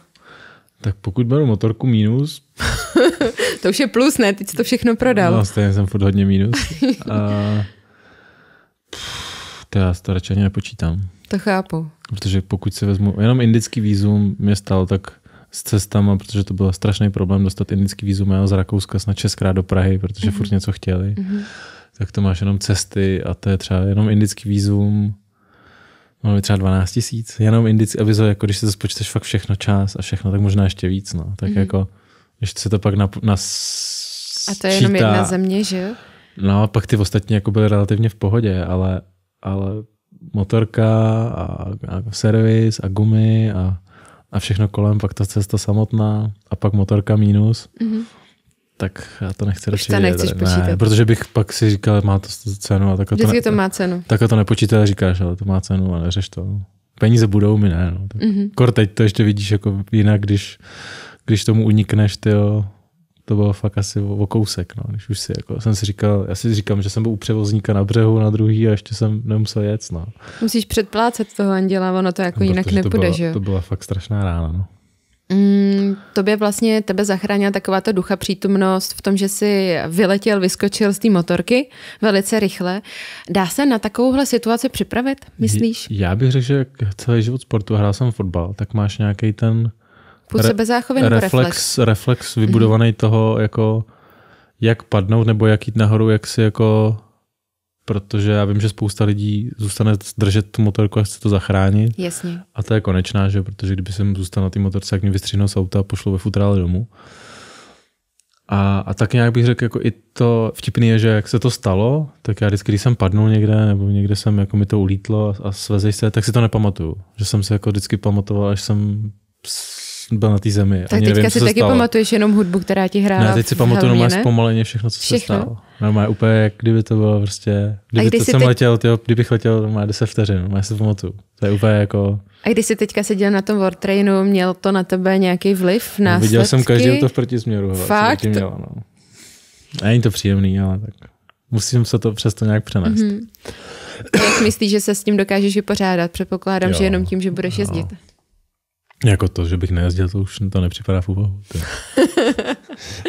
Tak pokud beru motorku mínus... to už je plus, ne? Teď jsi to všechno prodal. No, stejně jsem furt hodně mínus. A... to já to radši ani nepočítám. To chápu. Protože pokud si vezmu, jenom indický výzum mě stalo tak s cestama, protože to byl strašný problém dostat indický výzum já z Rakouska snad šestkrát do Prahy, protože mm-hmm. furt něco chtěli. Mm-hmm. Tak to máš jenom cesty a to je třeba jenom indický výzum, Mohlo třeba 12 tisíc, jenom indici, aby to, jako když si to spočteš fakt všechno čas a všechno, tak možná ještě víc, no. Tak mm-hmm. jako, když se to pak na, na A to je jenom jedna země, že jo? No, pak ty ostatní jako byly relativně v pohodě, ale, ale motorka a, a servis a gumy a a všechno kolem, pak ta cesta samotná a pak motorka mínus, mm-hmm. tak já to nechci radši to nechceš ne, počítat. protože bych pak si říkal, má to cenu. A tak to, ne, to má cenu. Tak to nepočítáš, říkáš, ale to má cenu a neřeš to. Peníze budou, mi ne. No. mm-hmm. Kor teď to ještě vidíš jako jinak, když, když tomu unikneš, tyjo, to bylo fakt asi o, kousek, no, když už si jako, jsem si říkal, já si říkám, že jsem byl u převozníka na břehu, na druhý a ještě jsem nemusel jet, no. Musíš předplácet toho anděla, ono to jako no, jinak nepůjde, to byla, že jo? To byla fakt strašná rána, no. Mm, tobě vlastně tebe zachránila taková ta ducha přítomnost v tom, že jsi vyletěl, vyskočil z té motorky velice rychle. Dá se na takovouhle situaci připravit, myslíš? Já bych řekl, že celý život sportu, hrál jsem fotbal, tak máš nějaký ten Půl sebezáchovy nebo reflex? Reflex, reflex vybudovaný mm-hmm. toho, jako jak padnout nebo jak jít nahoru, jak si jako protože já vím, že spousta lidí zůstane držet tu motorku a chce to zachránit. Jasně. A to je konečná, že protože kdyby jsem zůstal na té motorce, tak mě vystříhnou z auta a pošlu ve futrále domů. A, a tak nějak bych řekl, jako i to vtipný je, že jak se to stalo, tak já vždycky, když jsem padnul někde, nebo někde jsem, jako mi to ulítlo a svezeš se, tak si to nepamatuju. Že jsem se jako vždycky pamatoval, až jsem byl na té zemi. Tak Ani teďka nevím, si taky stalo. pamatuješ jenom hudbu, která ti hrála Ne, teď si pamatuju normálně zpomaleně všechno, co všechno? se stalo. Normálně úplně, jak kdyby to bylo prostě, kdyby kdy to jsem teď... letěl, tyjo, kdybych letěl normálně 10 vteřin, normálně si to pamatuju. To je úplně jako... A když jsi teďka seděl na tom Wartrainu, měl to na tebe nějaký vliv, následky? No, viděl jsem každý to v protisměru. Fakt? Měla, no. Není to příjemný, ale tak musím se to přesto nějak přenést. Mm-hmm. Jak myslíš, že se s tím dokážeš vypořádat? Předpokládám, jo, že jenom tím, že budeš jezdit. Jako to, že bych nejezdil, to už to nepřipadá v úvahu.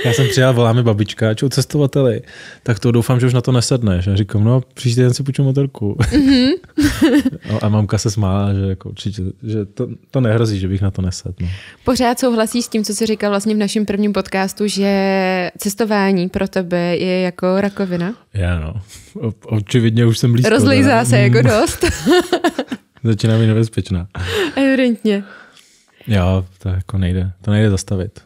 Já jsem přijel, voláme babička, čau cestovateli, tak to doufám, že už na to nesedneš. Já říkám, no příští den si půjču motorku. Mm-hmm. no, a mamka se smála, že jako určitě, že to, to nehrozí, že bych na to nesedl. No. Pořád souhlasíš s tím, co jsi říkal vlastně v našem prvním podcastu, že cestování pro tebe je jako rakovina? Já no, o, očividně už jsem blízko. Rozlejzá se jako dost. Začíná být nebezpečná. Evidentně. Jo, to jako nejde, to nejde zastavit.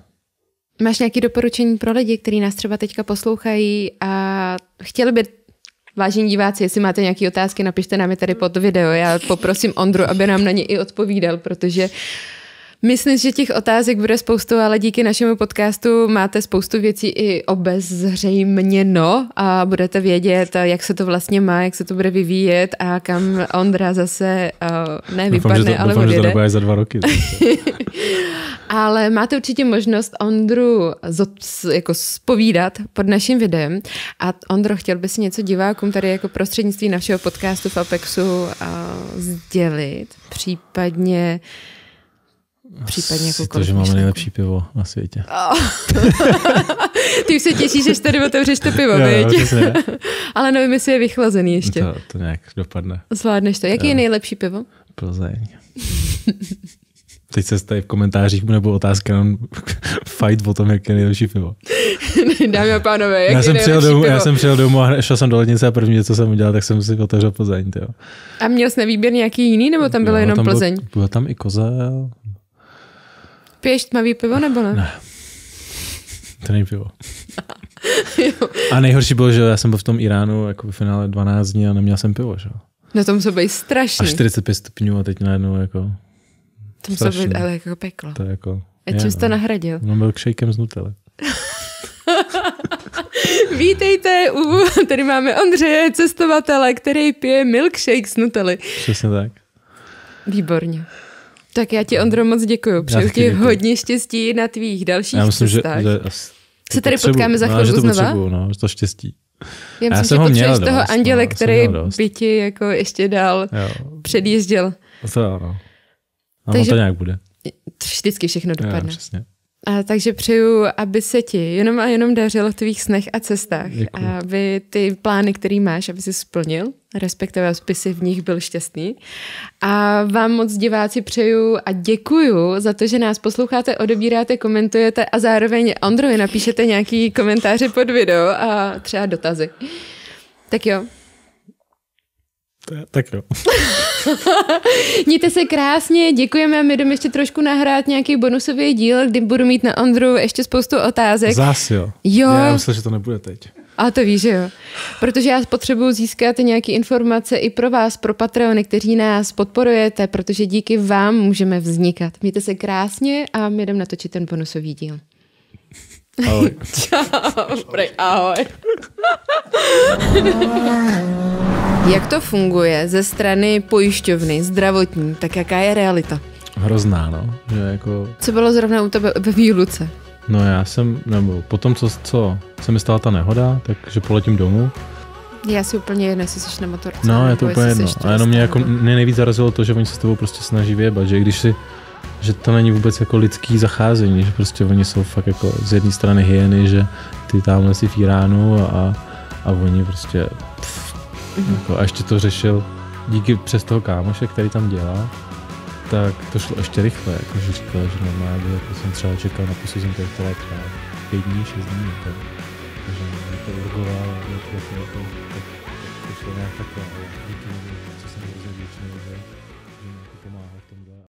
Máš nějaké doporučení pro lidi, kteří nás třeba teďka poslouchají a chtěli by Vážení diváci, jestli máte nějaké otázky, napište nám je tady pod video. Já poprosím Ondru, aby nám na ně i odpovídal, protože Myslím, že těch otázek bude spoustu, ale díky našemu podcastu máte spoustu věcí i obezřejměno a budete vědět, jak se to vlastně má, jak se to bude vyvíjet a kam Ondra zase uh, ne vypadne, doufám, to, ale doufám, odjede. Že to za dva roky. ale máte určitě možnost Ondru jako spovídat pod naším videem a Ondro, chtěl by si něco divákům tady jako prostřednictví našeho podcastu v Apexu uh, sdělit, případně Případně jako to, že máme nejlepší pivo na světě. Oh. Ty už se těšíš, že tady otevřeš to pivo, jo, Ale nevím, jestli je vychlazený ještě. To, to nějak dopadne. Zvládneš to. Jaký jo. je nejlepší pivo? Plzeň. Teď se tady v komentářích nebo otázka jenom fight o tom, jak je nejlepší pivo. Dámy a pánové, jak já jsem, přijel domů, já jsem přijel domů a šel jsem do lednice a první, co jsem udělal, tak jsem si otevřel Plzeň. Tyjo. A měl jsi na výběr nějaký jiný, nebo tam bylo jo, jenom tam Plzeň? Byl, bylo tam i kozel, Piješ tmavý pivo nebo ne? Ne. To není pivo. a nejhorší bylo, že já jsem byl v tom Iránu jako v finále 12 dní a neměl jsem pivo, že? No to muselo být strašný. A 45 stupňů a teď najednou jako... To muselo být ale jako peklo. To je jako... A čím jsi to no. nahradil? No milkshakem z Nutella. Vítejte u, tady máme Ondřeje, cestovatele, který pije milkshake z Nutely. Přesně tak. Výborně. Tak já ti, Ondro, moc děkuji. Přeju ti hodně štěstí na tvých dalších já myslím, cestách. Že, že se tady potřebu, potkáme za no, chvilku no, znova? No, to štěstí. Já, myslím, já jsem ho měl toho dost, anděle, no, který by ti jako ještě dál jo. předjížděl. To jo, no. Takže, to nějak bude. Vždycky všechno dopadne. Jo, přesně. A takže přeju, aby se ti jenom a jenom dařilo v tvých snech a cestách. Děkuju. A aby ty plány, který máš, aby si splnil, respektive spisy v nich byl šťastný. A vám moc diváci přeju a děkuju za to, že nás posloucháte, odebíráte, komentujete a zároveň Ondrovi napíšete nějaký komentáře pod video a třeba dotazy. Tak jo, tak jo. Mějte se krásně, děkujeme a my jdeme ještě trošku nahrát nějaký bonusový díl, kdy budu mít na Ondru ještě spoustu otázek. Zás jo. Jo. Já myslím, že to nebude teď. A to víš, že jo. Protože já potřebuji získat nějaké informace i pro vás, pro Patreony, kteří nás podporujete, protože díky vám můžeme vznikat. Mějte se krásně a my jdeme natočit ten bonusový díl. Ahoj. Čau, ahoj. Jak to funguje ze strany pojišťovny, zdravotní, tak jaká je realita? Hrozná, no. Že jako... Co bylo zrovna u tebe ve výluce? No já jsem, nebo potom, co, co se mi stala ta nehoda, takže poletím domů. Já si úplně jedno, jestli jsi na motorce. No, je to úplně jedno. A jenom mě, jako, mě nejvíc zarazilo to, že oni se s tebou prostě snaží vyjebat, že když si že to není vůbec jako lidský zacházení, že prostě oni jsou fakt jako z jedné strany hyeny, že ty tamhle si v Iránu a, a oni prostě pff, mm-hmm. jako, a ještě to řešil díky přes toho kámoše, který tam dělá, tak to šlo ještě rychle, jako, že říkal, že normálně jako jsem třeba čekal na posouzení toho třeba pět dní, šest dní, jako, takže to urgoval